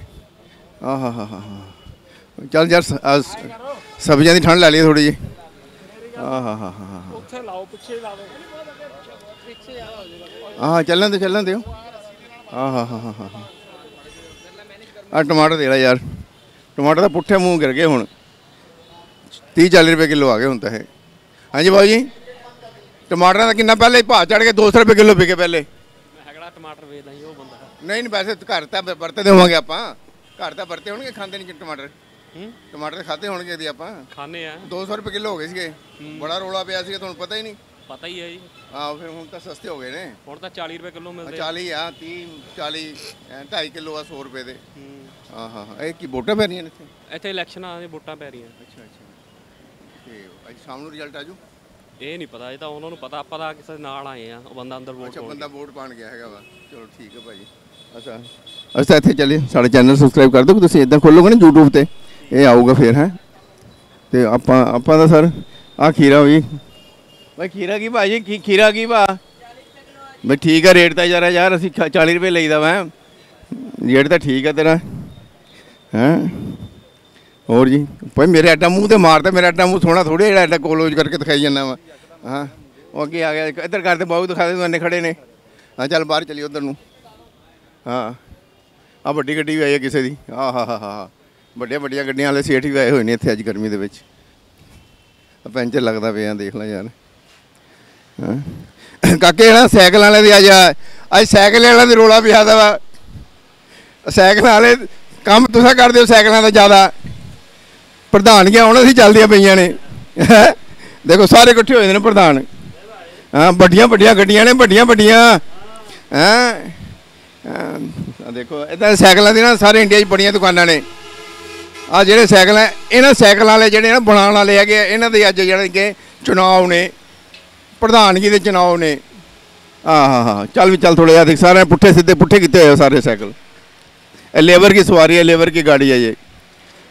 हाँ हाँ हाँ हाँ हाँ चल यार सब्ज़ियाँ की ठंड ला ली थोड़ी जी हाँ हाँ हाँ हाँ हाँ हाँ चलना तो चलना दो टमाटर देना यार टमाटर तो पुट्ठे मूँह गिर गए हूँ तीह चाली रुपये किलो आ गए हूँ तो है हाँ जी भाजी टमाटर का कि पहले भा चढ़ के दो सौ रुपये किलो बिके पहले ਕੇ 200 ਰੁਪਏ ਕਿਲੋ ਵਿਕੇ ਪਹਿਲੇ ਹੈਗੜਾ ਟਮਾਟਰ ਵੇਚਦਾ ਸੀ ਉਹ ਬੰਦਾ ਨਹੀਂ ਨਹੀਂ ਵੈਸੇ ਘਰ ਤਾਂ ਵ- ਵਰਤਦੇ ਹੋਵਾਂਗੇ ਆਪਾਂ ਘਰ ਤਾਂ ਵਰਤੇ ਹੋਣਗੇ ਖਾਂਦੇ ਨਹੀਂ ਟਮਾਟਰ ਹੂੰ ਟਮਾਟਰ ਖਾਦੇ ਹੋਣਗੇ ਦੀ ਆਪਾਂ ਖਾਣੇ ਆ 200 ਰੁਪਏ ਕਿਲੋ ਹੋ ਗਏ ਸੀਗੇ ਬੜਾ ਰੋਲਾ ਪਿਆ ਸੀਗਾ ਤੁਹਾਨੂੰ ਪਤਾ ਹੀ ਨਹੀਂ ਪਤਾ ਹੀ ਹੈ ਜੀ ਆਹ ਫਿਰ ਹੁਣ ਤਾਂ ਸਸਤੇ ਹੋ ਗਏ ਨੇ ਹੁਣ ਤਾਂ 40 ਰੁਪਏ ਕਿਲੋ ਆਹ ਮਿਲਦੇ 40 ਆ 30 40 2.5 ਕਿਲੋ ਆ 100 ਰੁਪਏ ਦੇ ਹੂੰ। ਹਾਂ ਹਾਂ ਹਾਂ। ਇਹ ਕੀ ਵੋਟਾਂ ਪੈ ਰਹੀਆਂ ਨੇ ਇੱਥੇ ਇੱਥੇ ਇਲੈਕਸ਼ਨਾਂ ਦੇ ਵੋਟਾਂ ਪੈ ਰਹੀਆਂ ਅੱਛਾ ਅੱਛਾ ਤੇ ਅੱਜ ਸ਼ਾਮ ਨੂੰ ਰਿਜ਼ਲਟ ਆਜੂ ਇਹ ਨਹੀਂ ਪਤਾ ਇਹ ਤਾਂ ਉਹਨਾਂ ਨੂੰ ਪਤਾ ਆਪਾਂ ਤਾਂ ਕਿਸੇ ਨਾਲ ਆਏ ਆ ਉਹ ਬੰਦਾ ਅੰਦਰ ਵੋਟ ਅੱਛਾ ਪਾਉਣ ਬੰਦਾ ਵੋਟ ਪਾਣ ਗਿਆ ਹੈਗਾ ਵਾ। ਚਲੋ ਠੀਕ ਹੈ ਭਾਜੀ। ਅੱਛਾ ਅੱਛਾ ਇੱਥੇ ਚੱਲੇ ਸਾਡੇ ਚੈਨਲ ਸਬਸਕ੍ਰਾਈਬ ਕਰ ਦਿਓ ਤੁਸੀਂ ਇਦਾਂ ਖੋਲੋਗੇ ਨਾ YouTube ਤੇ ਇਹ ਆਊਗਾ ਫਿਰ ਹੈ। ਤੇ ਆਪਾਂ ਆਪਾਂ ਦਾ ਸਰ ਆ ਖੀਰਾ ਵੀ। ਬਈ ਖੀਰਾ ਕੀ ਭਾਜੀ ਕੀ ਖੀਰਾ ਕੀ ਭਾ ਬਈ ਠੀਕ ਆ ਰੇਟ ਤਾਂ ਯਾਰ ਯਾਰ ਅਸੀਂ ਖਾ- 40 ਰੁਪਏ ਲਈਦਾ ਵਾ ਜੇੜ ਤਾਂ ਠੀਕ ਹੈ ਤੇਰਾ ਹੈਂ। ਹੋਰ ਜੀ ਭਾਈ ਮੇਰੇ ਐਡਾ ਮੂੰਹ ਤੇ ਮਾਰਦਾ ਮੇਰਾ ਐਡਾ ਮੂੰਹ ਸੋਹਣਾ ਥੋੜੇ ਜਿਹੜਾ ਐਡਾ ਕੋਲੋਜ ਕਰਕੇ ਦਿਖਾਈ ਜਾਂਦਾ ਵਾ। ਹਾਂ। ਉਹ ਅੱਗੇ ਆ ਗਿਆ ਇੱਧਰ ਕਰਦੇ ਬਾਹੂ ਦਿਖਾ ਦੇ ਇੰਨੇ ਖੜੇ ਨੇ। ਹਾਂ, ਚੱਲ ਬਾਹਰ ਚਲੀ ਉਧਰ ਨੂੰ। ਹਾਂ। ਆ ਵੱਡੀ ਗੱਡੀ ਵੀ ਆਈ ਹੈ ਕਿਸੇ ਦੀ। ਆ ਹਾ ਹਾ ਹਾ ਵੱਡੀਆਂ ਵੱਡੀਆਂ ਗੱਡੀਆਂ ਵਾਲੇ ਸੇਠ ਵੀ ਆਏ ਹੋਏ ਨੇ ਇੱਥੇ ਅੱਜ ਗਰਮੀ ਦੇ ਵਿੱਚ। ਆ ਪੈਂਚਰ ਲੱਗਦਾ ਪਿਆ, ਦੇਖ ਲੈ ਯਾਰ। ਹਾਂ। ਕਾਕੇ ਨਾ ਸਾਈਕਲ ਵਾਲੇ ਦੀ ਅੱਜ ਅੱਜ ਸਾਈਕਲ ਵਾਲਿਆਂ ਦੀ ਰੋਲਾ ਪਿਆ ਦਾ ਵਾ। ਸਾਈਕਲ ਵਾਲੇ, ਕੰਮ ਤੁਸੀਂ ਕਰਦੇ ਹੋ ਸਾਈਕਲਾਂ ਦਾ ਜ਼ਿਆਦਾ। ਪ੍ਰਧਾਨਗੀਆਂ ਉਹਨਾਂ ਦੀ ਚੱਲਦੀਆਂ ਪਈਆਂ ਨੇ। ਹੈਂ। ਦੇਖੋ, ਸਾਰੇ ਇਕੱਠੇ ਹੋਏ ਨੇ ਪ੍ਰਧਾਨ। ਹਾਂ, ਵੱਡੀਆਂ ਵੱਡੀਆਂ ਗੱਡੀਆਂ ਨੇ, ਵੱਡੀਆਂ ਵੱਡੀਆਂ। ਹਾਂ? ਆ ਦੇਖੋ ਇਦਾਂ ਸਾਈਕਲਾਂ ਦੀ ਨਾ ਸਾਰੇ ਇੰਡੀਆ 'ਚ ਬੜੀਆਂ ਦੁਕਾਨਾਂ ਨੇ। ਆ ਜਿਹੜੇ ਸਾਈਕਲ ਹੈ, ਇਹਨਾਂ ਸਾਈਕਲਾਂ ਵਾਲੇ ਜਿਹੜੇ ਨਾ ਬਣਾਉਣ ਵਾਲੇ ਹੈਗੇ ਆ, ਇਹਨਾਂ ਦੇ ਅੱਜ ਜਿਹੜੇ ਕਿ ਚੁਣਾਵ ਨੇ, ਪ੍ਰਧਾਨਗੀ ਦੇ ਚੁਣਾਵ ਨੇ। ਆ ਹਾਂ ਚੱਲ ਵੀ ਚੱਲ ਥੋੜਾ ਜਿਹਾ ਦੇਖ ਸਾਰੇ ਪੁੱਠੇ ਸਿੱਧੇ ਪੁੱਠੇ ਕੀਤੇ ਹੋਏ ਸਾਰੇ ਸਾਈਕਲ। ਇਹ ਲੇਬਰ ਕੀ ਸਵਾਰੀ ਹੈ, ਲੇਬਰ ਕੀ ਗਾੜੀ ਹੈ ਇਹ?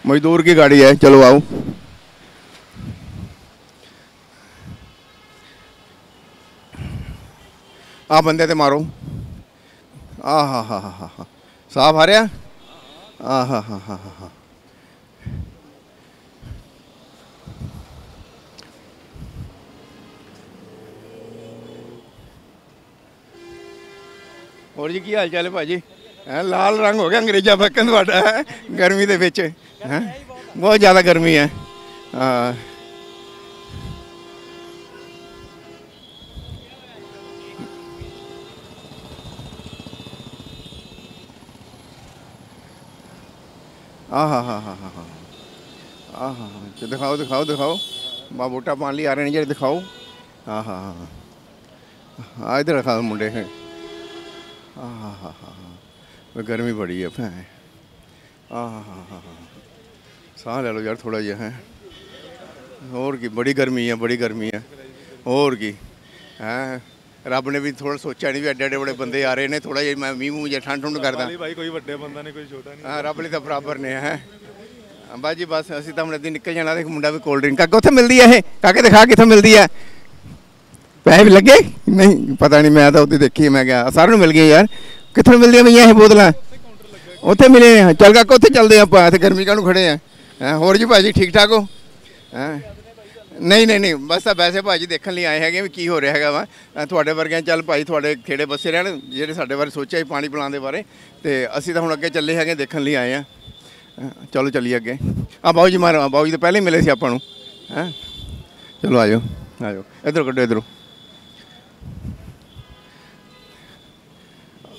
ਮਜ਼ਦੂਰ ਕੀ ਗਾੜੀ ਹੈ? ਚਲੋ ਆਓ। ਆ ਬੰਦੇ ਤੇ ਮਾਰੋ ਆ ਹਾ ਹਾ ਹਾ ਹਾ ਸਾਫ ਆ ਰਿਹਾ ਆ ਹਾ ਹਾ ਹਾ ਹਾ ਹੋਰ ਜੀ ਕੀ ਹਾਲ ਚਾਲ ਹੈ ਭਾਜੀ ਹੈ ਲਾਲ ਰੰਗ ਹੋ ਗਿਆ ਅੰਗਰੇਜ਼ਾ ਫੱਕਣ ਤੁਹਾਡਾ ਗਰਮੀ ਦੇ ਵਿੱਚ ਹੈ ਬਹੁਤ ਜ਼ਿਆਦਾ ਗਰਮੀ ਹੈ ਹਾਂ ਹਾਂ ਹਾਂ ਹਾਂ ਹਾਂ ਹਾਂ। ਹਾਂ ਹਾਂ। ਹਾ ਦਿਖਾਓ ਦਿਖਾਓ ਦਿਖਾਓ। ਮਾ ਵੋਟਾਂ ਪਾਣ ਲਈ ਆ ਰਹੇ ਨੇ ਜਿਹੜੇ ਦਿਖਾਓ। ਆ ਹਾ ਹਾ। ਆ ਇਧਰ ਰਖਾ ਮੁੰਡੇ। ਹੈ ਆ ਹਾ ਹਾ। ਹਾ ਗਰਮੀ ਬੜੀ ਹੈ ਭੈਣ। ਆ ਹਾ ਹਾ ਸਾਹ ਲੈ ਲਓ ਯਾਰ ਥੋੜਾ ਜਿਹਾ, ਹੈ। ਹੋਰ ਕੀ, ਬੜੀ ਗਰਮੀ ਹੈ ਬੜੀ ਗਰਮੀ ਹੈ ਹੋਰ ਕੀ, ਹੈ। ਰੱਬ ਨੇ ਵੀ ਥੋੜਾ ਸੋਚਿਆ ਨਹੀਂ ਵੀ ਐਡੇ ਐਡੇ ਬੜੇ ਬੰਦੇ ਆ ਰਹੇ ਨੇ ਥੋੜਾ ਜਿਹਾ ਮੈਂ ਮੀਂਹ ਮੂੰਹ ਜਿਹਾ ਠੰਡ ਠੰਡ ਕਰਦਾ ਭਾਈ ਕੋਈ ਵੱਡੇ ਬੰਦਾ ਨਹੀਂ ਕੋਈ ਛੋਟਾ ਨਹੀਂ ਹਾਂ ਰੱਬ ਲਈ ਤਾਂ ਬਰਾਬਰ ਨੇ ਹੈ ਬਾਜੀ ਬਸ ਅਸੀਂ ਤਾਂ ਹੁਣ ਇੱਦਾਂ ਨਿਕਲ ਜਾਣਾ ਤੇ ਇੱਕ ਮੁੰਡਾ ਵੀ ਕੋਲਡ ਡਰਿੰਕ ਕਾਕੇ ਉੱਥੇ ਮਿਲਦੀ ਹੈ ਇਹ ਕਾਕੇ ਦਿਖਾ ਕਿੱਥੋਂ ਮਿਲਦੀ ਹੈ ਪੈਸੇ ਵੀ ਲੱਗੇ ਨਹੀਂ ਪਤਾ ਨਹੀਂ ਮੈਂ ਤਾਂ ਉੱਥੇ ਦੇਖੀ ਮੈਂ ਕਿਹਾ ਸਾਰਿਆਂ ਨੂੰ ਮਿਲ ਗਏ ਯਾਰ ਕਿੱਥੋਂ ਮਿਲਦੀਆਂ ਪਈਆਂ ਇਹ ਬੋਤਲਾਂ ਉੱਥੇ ਮਿਲੇ ਆ। ਚੱਲ ਕਾਕਾ ਉੱਥੇ ਚੱਲਦੇ ਆਪਾਂ ਇੱਥੇ ਗਰਮੀ ਕਾਹਨੂੰ ਖੜੇ ਆ ਹੈਂ, ਹੋਰ ਜੀ ਭਾਜੀ ਠੀਕ ਠਾਕ ਹੋ ਹੈਂ ਨਹੀਂ ਨਹੀਂ ਨਹੀਂ ਬਸ ਤਾਂ ਵੈਸੇ ਭਾਜੀ ਦੇਖਣ ਲਈ ਆਏ ਹੈਗੇ ਵੀ ਕੀ ਹੋ ਰਿਹਾ ਹੈਗਾ ਵਾ। ਅ, ਤੁਹਾਡੇ ਵਰਗਿਆਂ ਚੱਲ ਭਾਈ ਤੁਹਾਡੇ ਖੇੜੇ ਬੱਸੇ ਰਹਿਣ ਜਿਹੜੇ ਸਾਡੇ ਬਾਰੇ ਸੋਚਿਆ ਸੀ ਪਾਣੀ ਪਿਲਾਉਣ ਦੇ ਬਾਰੇ। ਤੇ ਅਸੀਂ ਤਾਂ ਹੁਣ ਅੱਗੇ ਚੱਲੇ ਹੈਗੇ ਦੇਖਣ ਲਈ ਆਏ ਆ। ਅ, ਚਲੋ ਚੱਲੀਏ ਅੱਗੇ। ਆ ਬਾਊ ਜੀ ਮਾਰੋ ਬਾਊ ਜੀ ਤਾਂ ਪਹਿਲੇ ਹੀ ਮਿਲੇ ਸੀ ਆਪਾਂ ਨੂੰ। ਹੈਂ? ਚਲੋ ਆਜੋ ਆਜੋ। ਇਧਰ ਕੱਢੋ ਇਧਰੋਂ।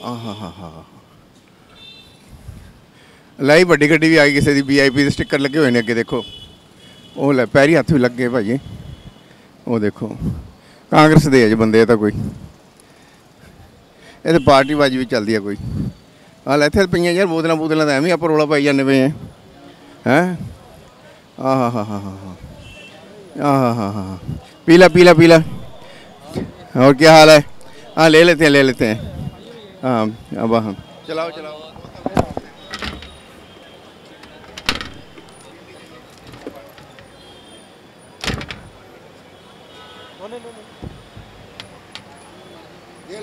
ਆਹ ਹਾ ਹਾ ਲਈ ਵੱਡੀ ਗੱਡੀ ਵੀ ਆ ਗਈ ਕਿਸੇ ਦੀ ਵੀਆਈਪੀ ਦੇ ਸਟicker ਲੱਗੇ ਹੋਏ ਨੇ ਅੱਗੇ ਦੇਖੋ। ਉਹ ਲੈ ਪੈਰੀ ਹੱਥ ਵੀ ਲੱਗੇ ਭਾਜੀ ਉਹ ਦੇਖੋ ਕਾਂਗਰਸ ਦੇ ਅਜ ਬੰਦੇ ਇਹ ਤਾਂ ਕੋਈ ਇਹ ਤੇ ਪਾਰਟੀ ਬਾਜੀ ਵੀ ਚੱਲਦੀ ਆ ਕੋਈ ਆ ਲੈ ਇੱਥੇ ਪਈਆਂ ਯਾਰ ਬੋਤਲਾਂ ਬੋਤਲਾਂ ਤਾਂ ਐਵੇਂ ਹੀ ਆਪਾਂ ਰੋਲਾ ਪਾਈ ਜਾਂਦੇ ਪਏ ਆ ਹੈ ਆਹਾ ਹਾ ਹਾ ਹਾ ਆਹਾ ਹਾ ਹਾ पीला पीला पीला और क्या हाल है हाँ ले लेते हैं ले लेते हैं हाँ अब हम चलाओ चलाओ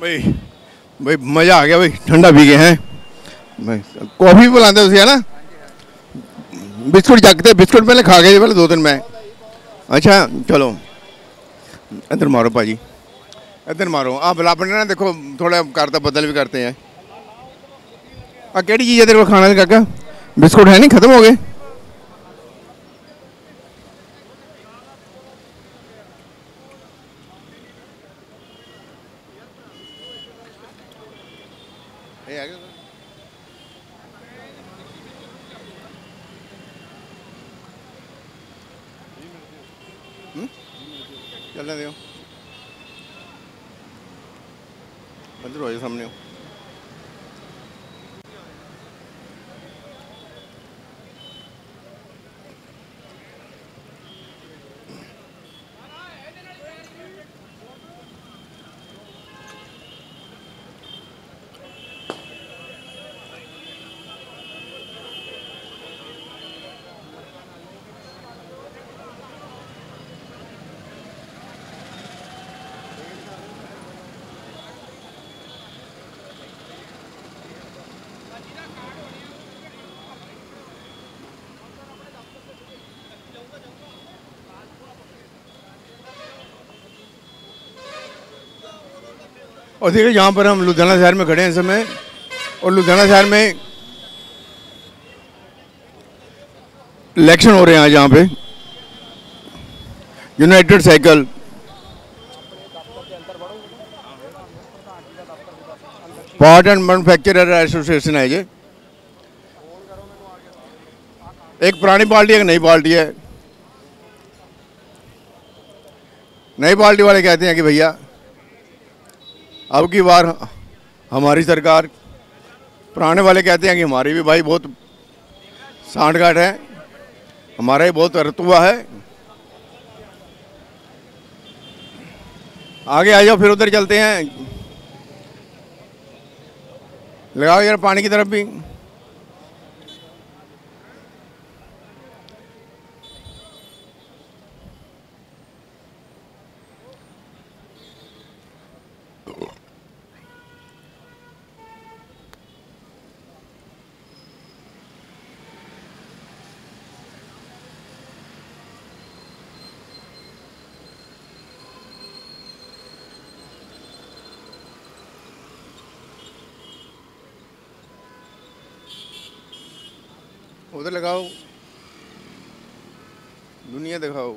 भाई भाई, मज़ा आ गया भाई, ठंडा पी गए हैं? भाई, कॉफ़ी बुलाते है ना? बिस्कुट जागते बिस्कुट पहले खा गए पहले दो दिन मैं। अच्छा चलो। इधर मारो भाजी इधर मारो। आप लापन ना, देखो, थोड़ा करता बदल भी करते हैं। आ, केड़ी चीज़ है तेरे को खाना काका? बिस्कुट है नहीं, ख़त्म हो गए? और देखिए, यहाँ पर हम लुधियाना शहर में खड़े हैं समय, और लुधियाना शहर में इलेक्शन हो रहे हैं यहाँ पे। United Cycle Part and Manufacturer Association है ये। एक पुरानी पार्टी है एक नई पार्टी है। नई पार्टी वाले कहते हैं कि भैया अब की बार हमारी सरकार पुराने वाले कहते हैं कि हमारी भी भाई बहुत सांठगांठ है, हमारा ही बहुत रतुआ है। आगे आ जाओ, फिर उधर चलते हैं। लगाओ यार पानी की तरफ़ भी उधर लगाओ दुनिया दिखाओ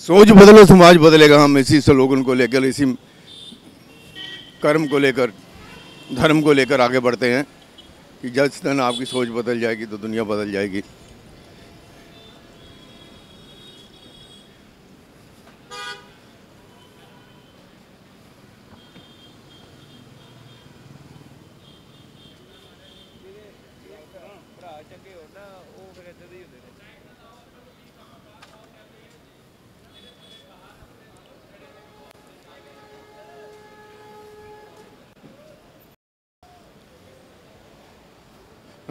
सोच बदलो, समाज बदलेगा हम, इसी स्लोगन को लेकर, इसी कर्म को लेकर, धर्म को लेकर आगे बढ़ते हैं। कि जिस दिन आपकी सोच बदल जाएगी तो दुनिया बदल जाएगी।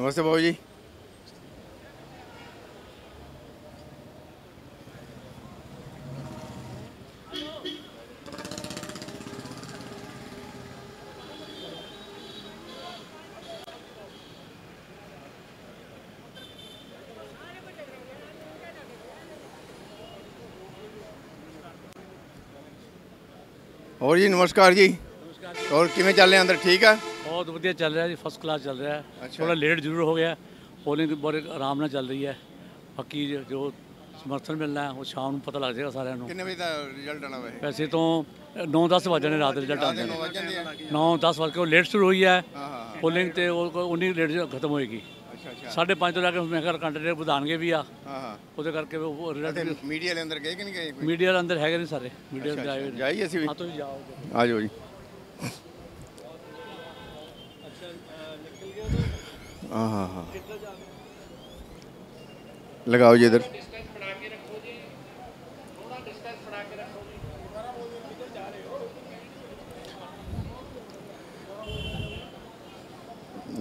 नमस्ते बाबू जी ਹੋਰ ਜੀ ਨਮਸਕਾਰ ਜੀ ਹੋਰ ਕਿਵੇਂ ਚੱਲ ਰਿਹਾ ਅੰਦਰ ਠੀਕ ਆ ਬਹੁਤ ਵਧੀਆ ਚੱਲ ਰਿਹਾ ਜੀ ਫਸਟ ਕਲਾਸ ਚੱਲ ਰਿਹਾ। ਥੋੜਾ ਲੇਟ ਜ਼ਰੂਰ ਹੋ ਗਿਆ। ਪੋਲਿੰਗ ਬੜੇ ਆਰਾਮ ਨਾਲ ਚੱਲ ਰਹੀ ਹੈ। ਬਾਕੀ ਜੋ- ਸਮਰਥਨ ਮਿਲਣਾ ਉਹ ਸ਼ਾਮ ਨੂੰ ਪਤਾ ਲੱਗ ਜਾਏਗਾ ਸਾਰਿਆਂ ਨੂੰ। ਕਿੰਨੇ ਵਜੇ ਦਾ ਰਿਜ਼ਲਟ ਆਣਾ ਵੇ ਵੈਸੇ ਤੋਂ 9-10 ਵਜੇ ਨੇ ਰਾਤ ਰਿਜ਼ਲਟ ਆਉਂਦੇ ਨੌ ਵੱਜ ਜਾਂਦੇ ਨੇ ਆ 9-10 ਵਜੇ ਉਹ ਲੇਟ ਸ਼ੁਰੂ ਹੋਈ ਹੈ। ਪੋਲਿੰਗ ਤੇ ਉਹ ਉਨੀ ਲੇਟ ਖਤਮ ਹੋਏਗੀ। ਅੱਛਾ 5:30 ਤੋਂ ਲੈ ਕੇ ਮੈਂ ਘੰਟੇ ਦੇ ਵਧਾਣਗੇ ਵੀ ਆ। ਉਹਦੇ ਕਰਕੇ ਉਹ ਰਿਜ਼ਲਟ ਮੀਡੀਆ ਦੇ ਅੰਦਰ ਗਏ ਕਿ ਨਹੀਂ ਗਏ ਮੀਡੀਆ ਦੇ ਅੰਦਰ ਹੈਗੇ ਨੇ ਸਾਰੇ। ਮੀਡੀਆ ਦੇ ਆਏ ਜਾਈਏ ਅਸੀਂ ਵੀ। ਹਾਂ ਤੁਸੀਂ ਜਾਓ। ਆ ਜਾਓ ਜੀ। हाँ हाँ हाँ। लगाओ जी इधर।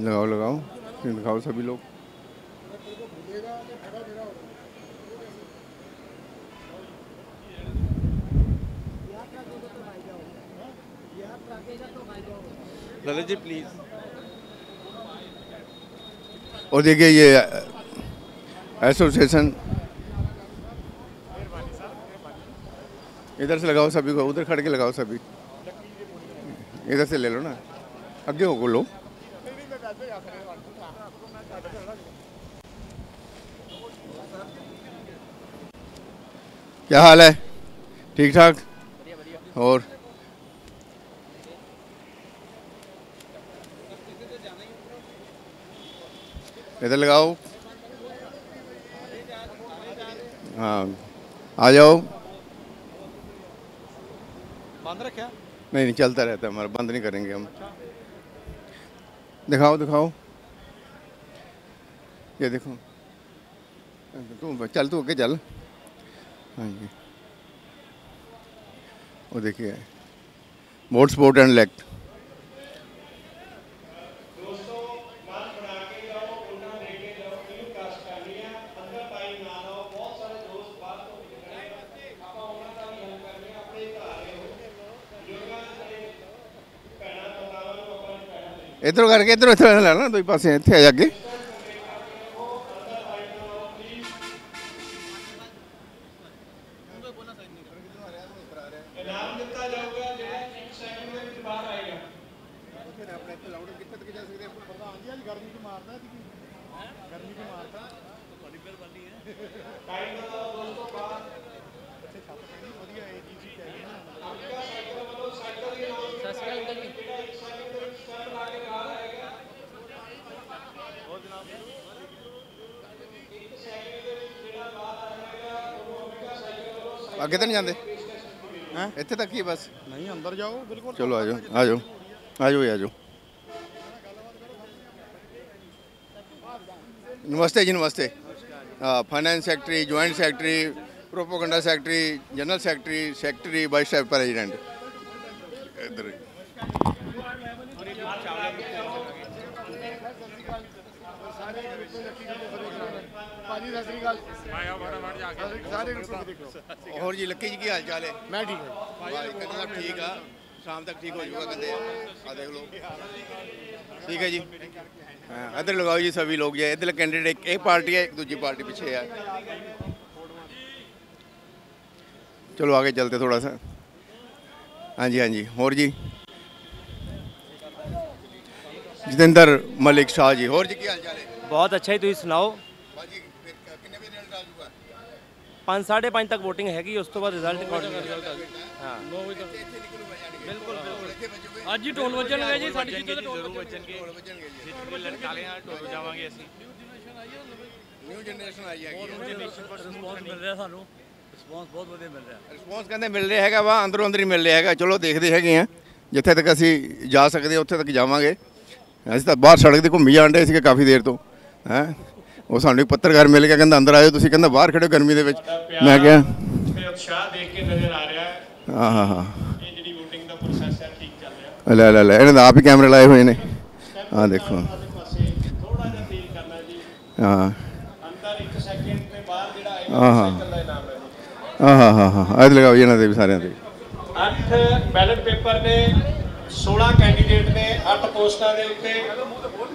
लगाओ लगाओ। दिखाओ सभी लोग। ललित जी प्लीज़ और देखिए ये एसोसिएशन इधर से लगाओ सभी को, उधर खड़ के लगाओ सभी। इधर से ले लो ना। आगे हो लो क्या हाल है? ठीक ठाक? और इधर लगाओ। हाँ आ जाओ। बंद रखा। नहीं नहीं चलता रहता है हमारा बंद नहीं करेंगे हम। दिखाओ दिखाओ। ये देखो। तू चल तू आगे चल। हाँ जी। वो देखिए मोट स्पोर्ट एंड लेक्ट ਇਧਰੋਂ ਕਰਕੇ ਇਧਰੋਂ ਇੱਥੇ ਲੈਣਾ ਲਾ ਪਾਸੇ ਇੱਥੇ ਆ ਜਾ ਅੱਗੇ। ਜਾਂਦੇ ਹੈ ਇੱਥੇ ਤੱਕ ਹੀ ਹੈ ਬਸ ਨਹੀਂ ਅੰਦਰ ਜਾਓ ਬਿਲਕੁਲ ਚਲੋ ਆ ਜਾਓ ਆ ਜਾਓ ਆ ਜਾਓ ਆ ਜਾਓ ਨਮਸਤੇ ਜੀ ਨਮਸਤੇ ਹਾਂ finance secretary joint secretary propaganda secretary general secretary secretary vice chancellor president ਇੱਧਰ ਭਾਜੀ ਸਤਿ ਸ੍ਰੀ ਅਕਾਲ। ਆਇਆ ਬੜਾ ਬੜ ਜਾ ਕੇ ਸਾਰੇ ਨੂੰ ਦੇਖੋ ਹੋਰ ਜੀ ਲੱਕੀ ਜੀ ਕੀ ਹਾਲ ਚਾਲ ਹੈ? ਮੈਂ ਠੀਕ ठीक है जी इधर लगाओ जी सभी लोग ये इधर कैंडिडेट एक, पार्टी है एक दूसरी पार्टी पीछे है चलो आगे चलते थोड़ा सा हाँ जी हाँ जी और जी जितेंद्र मलिक शाह जी और जी क्या हाल चाल है बहुत अच्छा है तुम सुनाओ 5 5:30 ਤੱਕ VOTING ਹੈਗੀ ਉਸ ਤੋਂ ਬਾਅਦ ਰਿਜ਼ਲਟ ਕਾਊਂਟ ਹਾਂ। 9 ਵਜੇ ਤੱਕ ਬਿਲਕੁਲ ਅੱਜ ਹੀ ਢੋਲ ਵੱਜਣਗੇ ਜੀ ਸਾਡੀ ਜਿੱਤ ਢੋਲ ਵੱਜਣਗੇ ਢੋਲ ਵੱਜਣਗੇ। ਜੀ। ਜਿੱਥੇ ਲੜਕਾਲਿਆਂ ਢੋਲ ਜਾਵਾਂਗੇ ਅਸੀਂ। ਨਿਊ ਜਨਰੇਸ਼ਨ ਆਈ ਹੈਗੀ ਰਿਸਪੌਂਸ ਮਿਲ ਰਿਹਾ ਸਾਨੂੰ। ਰਿਸਪੌਂਸ ਬਹੁਤ ਵਧੀਆ ਮਿਲ ਰਿਹਾ। ਰਿਸਪੌਂਸ ਕਹਿੰਦੇ ਮਿਲ ਰਿਹਾ ਹੈਗਾ ਵਾ ਅੰਦਰੋਂ ਅੰਦਰ ਹੀ ਮਿਲ ਰਿਹਾ ਹੈਗਾ। ਚਲੋ ਦੇਖਦੇ ਹੈਗੇ ਆ ਜਿੱਥੇ ਤੱਕ ਅਸੀਂ ਜਾ ਸਕਦੇ ਹਾਂ, ਉੱਥੇ ਤੱਕ ਜਾਵਾਂਗੇ। ਅਸੀਂ ਤਾਂ ਬਾਹਰ ਸੜਕ ਤੇ ਘੁੰਮੀ ਜਾਂਦੇ ਸੀਗੇ ਕਾਫੀ ਦੇਰ ਤੋਂ ਹੈ। ਉਹ ਸਾਨੂੰ ਇੱਕ ਪੱਤਰਕਾਰ ਮਿਲ ਗਿਆ ਕਹਿੰਦਾ ਅੰਦਰ ਆਇਓ ਤੁਸੀਂ ਕਹਿੰਦਾ ਬਾਹਰ ਖੜੇ ਹੋ ਗਰਮੀ ਦੇ ਵਿੱਚ। ਮੈਂ ਕਿਹਾ ਉਤਸ਼ਾਹ ਦੇਖ ਕੇ ਨਜ਼ਰ ਆ ਰਿਹਾ ਹੈ। ਹਾਂ ਹਾਂ ਹਾਂ। ਇਹ ਜਿਹੜੀ VOTING ਦਾ ਪ੍ਰੋਸੈਸ ਹੈ ਠੀਕ ਚੱਲ ਰਿਹਾ। ਲੈ ਲੈ ਲੈ ਇਹਨਾਂ ਦਾ ਆਪ ਹੀ ਕੈਮਰੇ ਲਾਏ ਹੋਏ ਨੇ। ਆਹ ਦੇਖੋ। ਥੋੜਾ ਜਿਹਾ ਤੇਜ਼ ਕਰਨਾ ਜੀ। ਹਾਂ। ਅੰਦਰ 1 ਸੈਕਿੰਡ ਤੇ ਬਾਹਰ ਜਿਹੜਾ ਹੈ ਹਾਂ, ਹਾਂ। ਸਾਈਕਲ ਦਾ ਇਨਾਮ ਹੈ ਆਹ ਹਾਂ ਹਾਂ ਹਾਂ ਇਹ ਲਗਾਓ ਇਹਨਾਂ ਦੇ ਵੀ ਸਾਰਿਆਂ ਦੇ। ਅੱਠ ਬੈਲਟ ਪੇਪਰ ਨੇ 16 ਕੈਂਡੀਡੇਟ ਨੇ 8 ਪੋਸਟਾਂ ਦੇ ਉੱਤੇ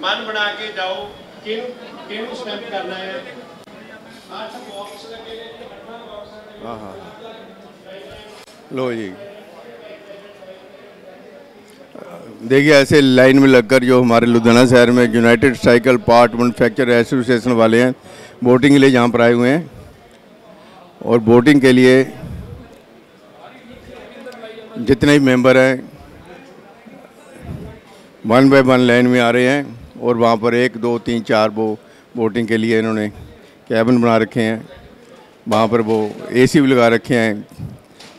ਮਨ ਬਣਾ ਕੇ ਜਾਓ। ਕਿਹਨੂੰ करना है? हाँ, हाँ, हाँ। लो जी। देखिए ऐसे लाइन में लगकर जो हमारे लुधियाना शहर में United Cycle Part Manufacture Association वाले हैं बोटिंग के लिए यहाँ पर आए हुए हैं। और बोटिंग के लिए जितने भी मेंबर हैं वन बाय वन लाइन में आ रहे हैं और वहाँ पर एक दो तीन चार वो वोटिंग के लिए इन्होंने कैबिन बना रखे हैं। वहाँ पर वो एसी भी लगा रखे हैं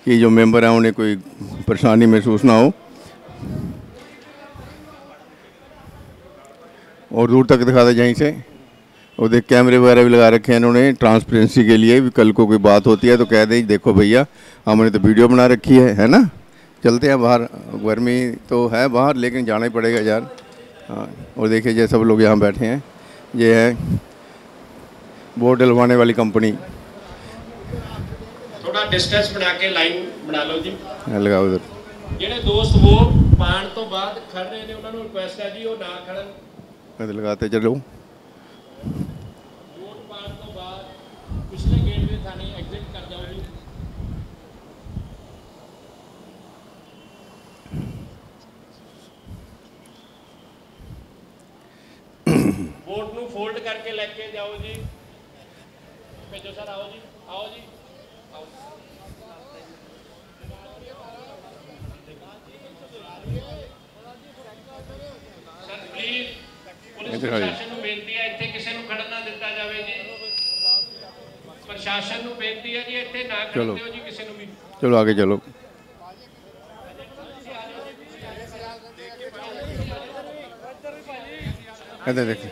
कि जो मेंबर हैं उन्हें कोई परेशानी महसूस ना हो। और दूर तक दिखा दे यहीं से, और देख कैमरे वगैरह भी लगा रखे हैं इन्होंने ट्रांसपेरेंसी के लिए। भी कल को कोई बात होती है तो कह दें, देखो भैया, हमने तो वीडियो बना रखी है है ना? चलते हैं बाहर। गर्मी तो है बाहर, लेकिन जाना ही पड़ेगा यार। हाँ और देखिए जैसे सब लोग यहाँ बैठे हैं। ये है वोट डलवाने वाली कंपनी ਥੋੜਾ ਡਿਸਟੈਂਸ ਬਣਾ ਕੇ ਲਾਈਨ ਬਣਾ ਲਓ ਜੀ लगाओ उधर ਜਿਹੜੇ ਦੋਸਤ ਵੋਟ ਪਾਣ ਤੋਂ ਬਾਅਦ ਖੜ ਰਹੇ ਨੇ ਉਹਨਾਂ ਨੂੰ ਰਿਕੁਐਸਟ ਹੈ ਜੀ ਉਹ ਨਾ ਖੜਨ इधर लगाते चलो ਵੋਟ ਨੂੰ ਫੋਲਡ ਕਰਕੇ ਲੈ ਕੇ ਜਾਓ ਜੀ। ਭੇਜੋ ਸਰ ਆਓ ਜੀ ਆਓ ਜੀ। ਆਓ ਸਰ ਪਲੀਜ਼ ਪੁਲਿਸ। ਪ੍ਰਸ਼ਾਸਨ ਨੂੰ ਬੇਨਤੀ ਹੈ ਇੱਥੇ ਕਿਸੇ ਨੂੰ ਖੜਨ ਨਾ ਦਿੱਤਾ ਜਾਵੇ ਜੀ। ਪ੍ਰਸ਼ਾਸਨ ਨੂੰ ਬੇਨਤੀ ਹੈ ਜੀ ਇੱਥੇ ਨਾ। ਖੜਨ ਦਿਓ ਜੀ ਕਿਸੇ ਨੂੰ ਵੀ। ਚਲੋ ਆਗੇ ਚਲੋ। ਇੱਧਰ ਦੇਖ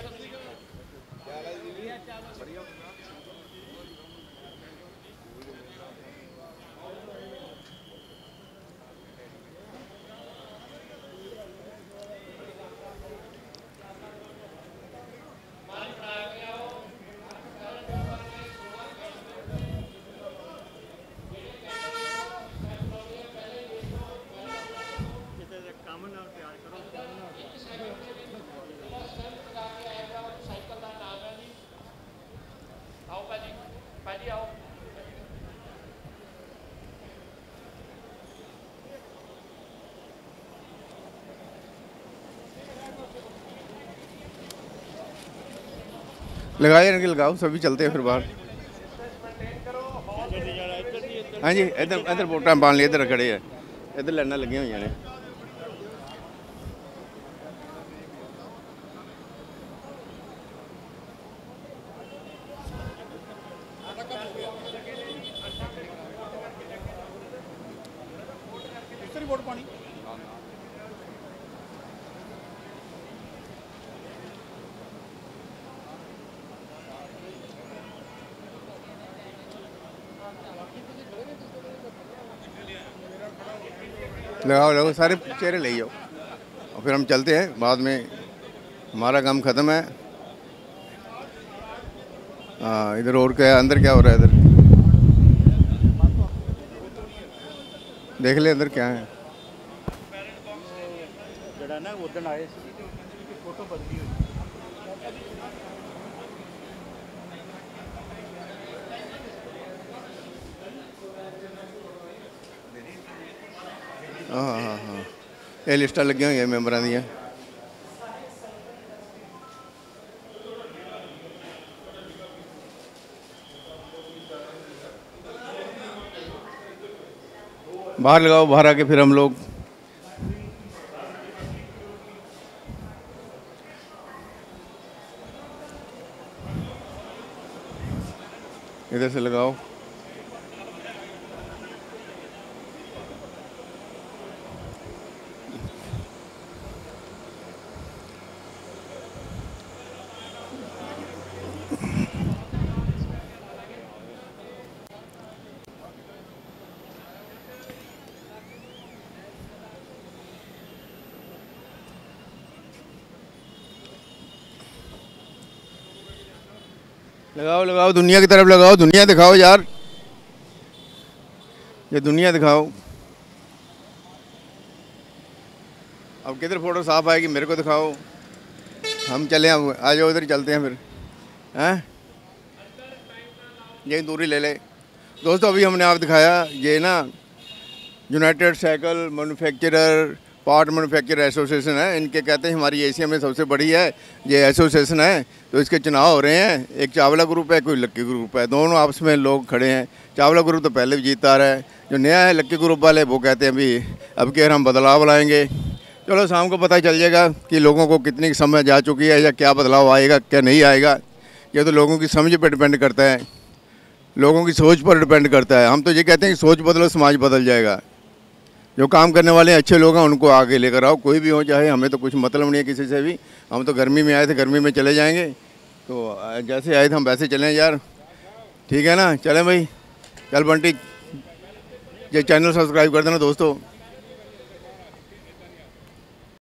ਆਓ ਭਾਜੀ ਭਾਜੀ ਆਓ लगाए इनके लगाओ सभी चलते हैं फिर बाहर हाँ जी इधर इधर वोटा पान लिए इधर खड़े है इधर लाइना लगी हुई ने लगाओ लगाओ सारे चेहरे ले जाओ और फिर हम चलते हैं, बाद में हमारा काम ख़त्म है। इधर और क्या अंदर क्या हो रहा है इधर? देख ले अंदर क्या है। ਹਾਂ ਹਾਂ ਹਾਂ ਇਹ ਲਿਸਟਾਂ ਲੱਗੀਆਂ ਹੋਈਆਂ ਮੈਂਬਰਾਂ ਦੀਆਂ बाहर लगाओ बाहर आके फिर हम लोग इधर से लगाओ लगाओ दुनिया की तरफ़ लगाओ, दुनिया दिखाओ यार। ये दुनिया दिखाओ। अब किधर फ़ोटो साफ़ आएगी, मेरे को दिखाओ। हम चले अब, आ जाओ, इधर चलते हैं फिर। हैं? यही दूरी ले ले। दोस्तों, अभी हमने आप दिखाया, ये ना United Cycle Manufacturer Part Manufacture Association है, इनके कहते हैं हमारी एशिया में सबसे बड़ी है, ये एसोसिएशन है तो इसके चुनाव हो रहे हैं। एक चावला ग्रुप है, कोई लक्की ग्रुप है, दोनों आपस में लोग खड़े हैं। चावला ग्रुप तो पहले भी जीतता रहा है। जो नया है लक्की ग्रुप वाले, वो कहते हैं, अभी, अब के हम बदलाव लाएँगे। चलो, शाम को पता चल जाएगा कि लोगों को कितनी समझ जा चुकी है या क्या बदलाव आएगा, क्या नहीं आएगा। ये तो लोगों की समझ पर डिपेंड करता है। लोगों की सोच पर डिपेंड करता है। हम तो ये कहते हैं कि सोच बदलो, समाज बदल जाएगा। जो काम करने वाले अच्छे लोग हैं, उनको आगे लेकर आओ। कोई भी हो, चाहे हमें तो कुछ मतलब नहीं है किसी से भी। हम तो गर्मी में आए थे, गर्मी में चले जाएँगे। तो जैसे आए थे, हम वैसे चलें यार। ठीक है ना? चलें भाई। चल बंटी, ये चैनल सब्सक्राइब कर देना दोस्तों।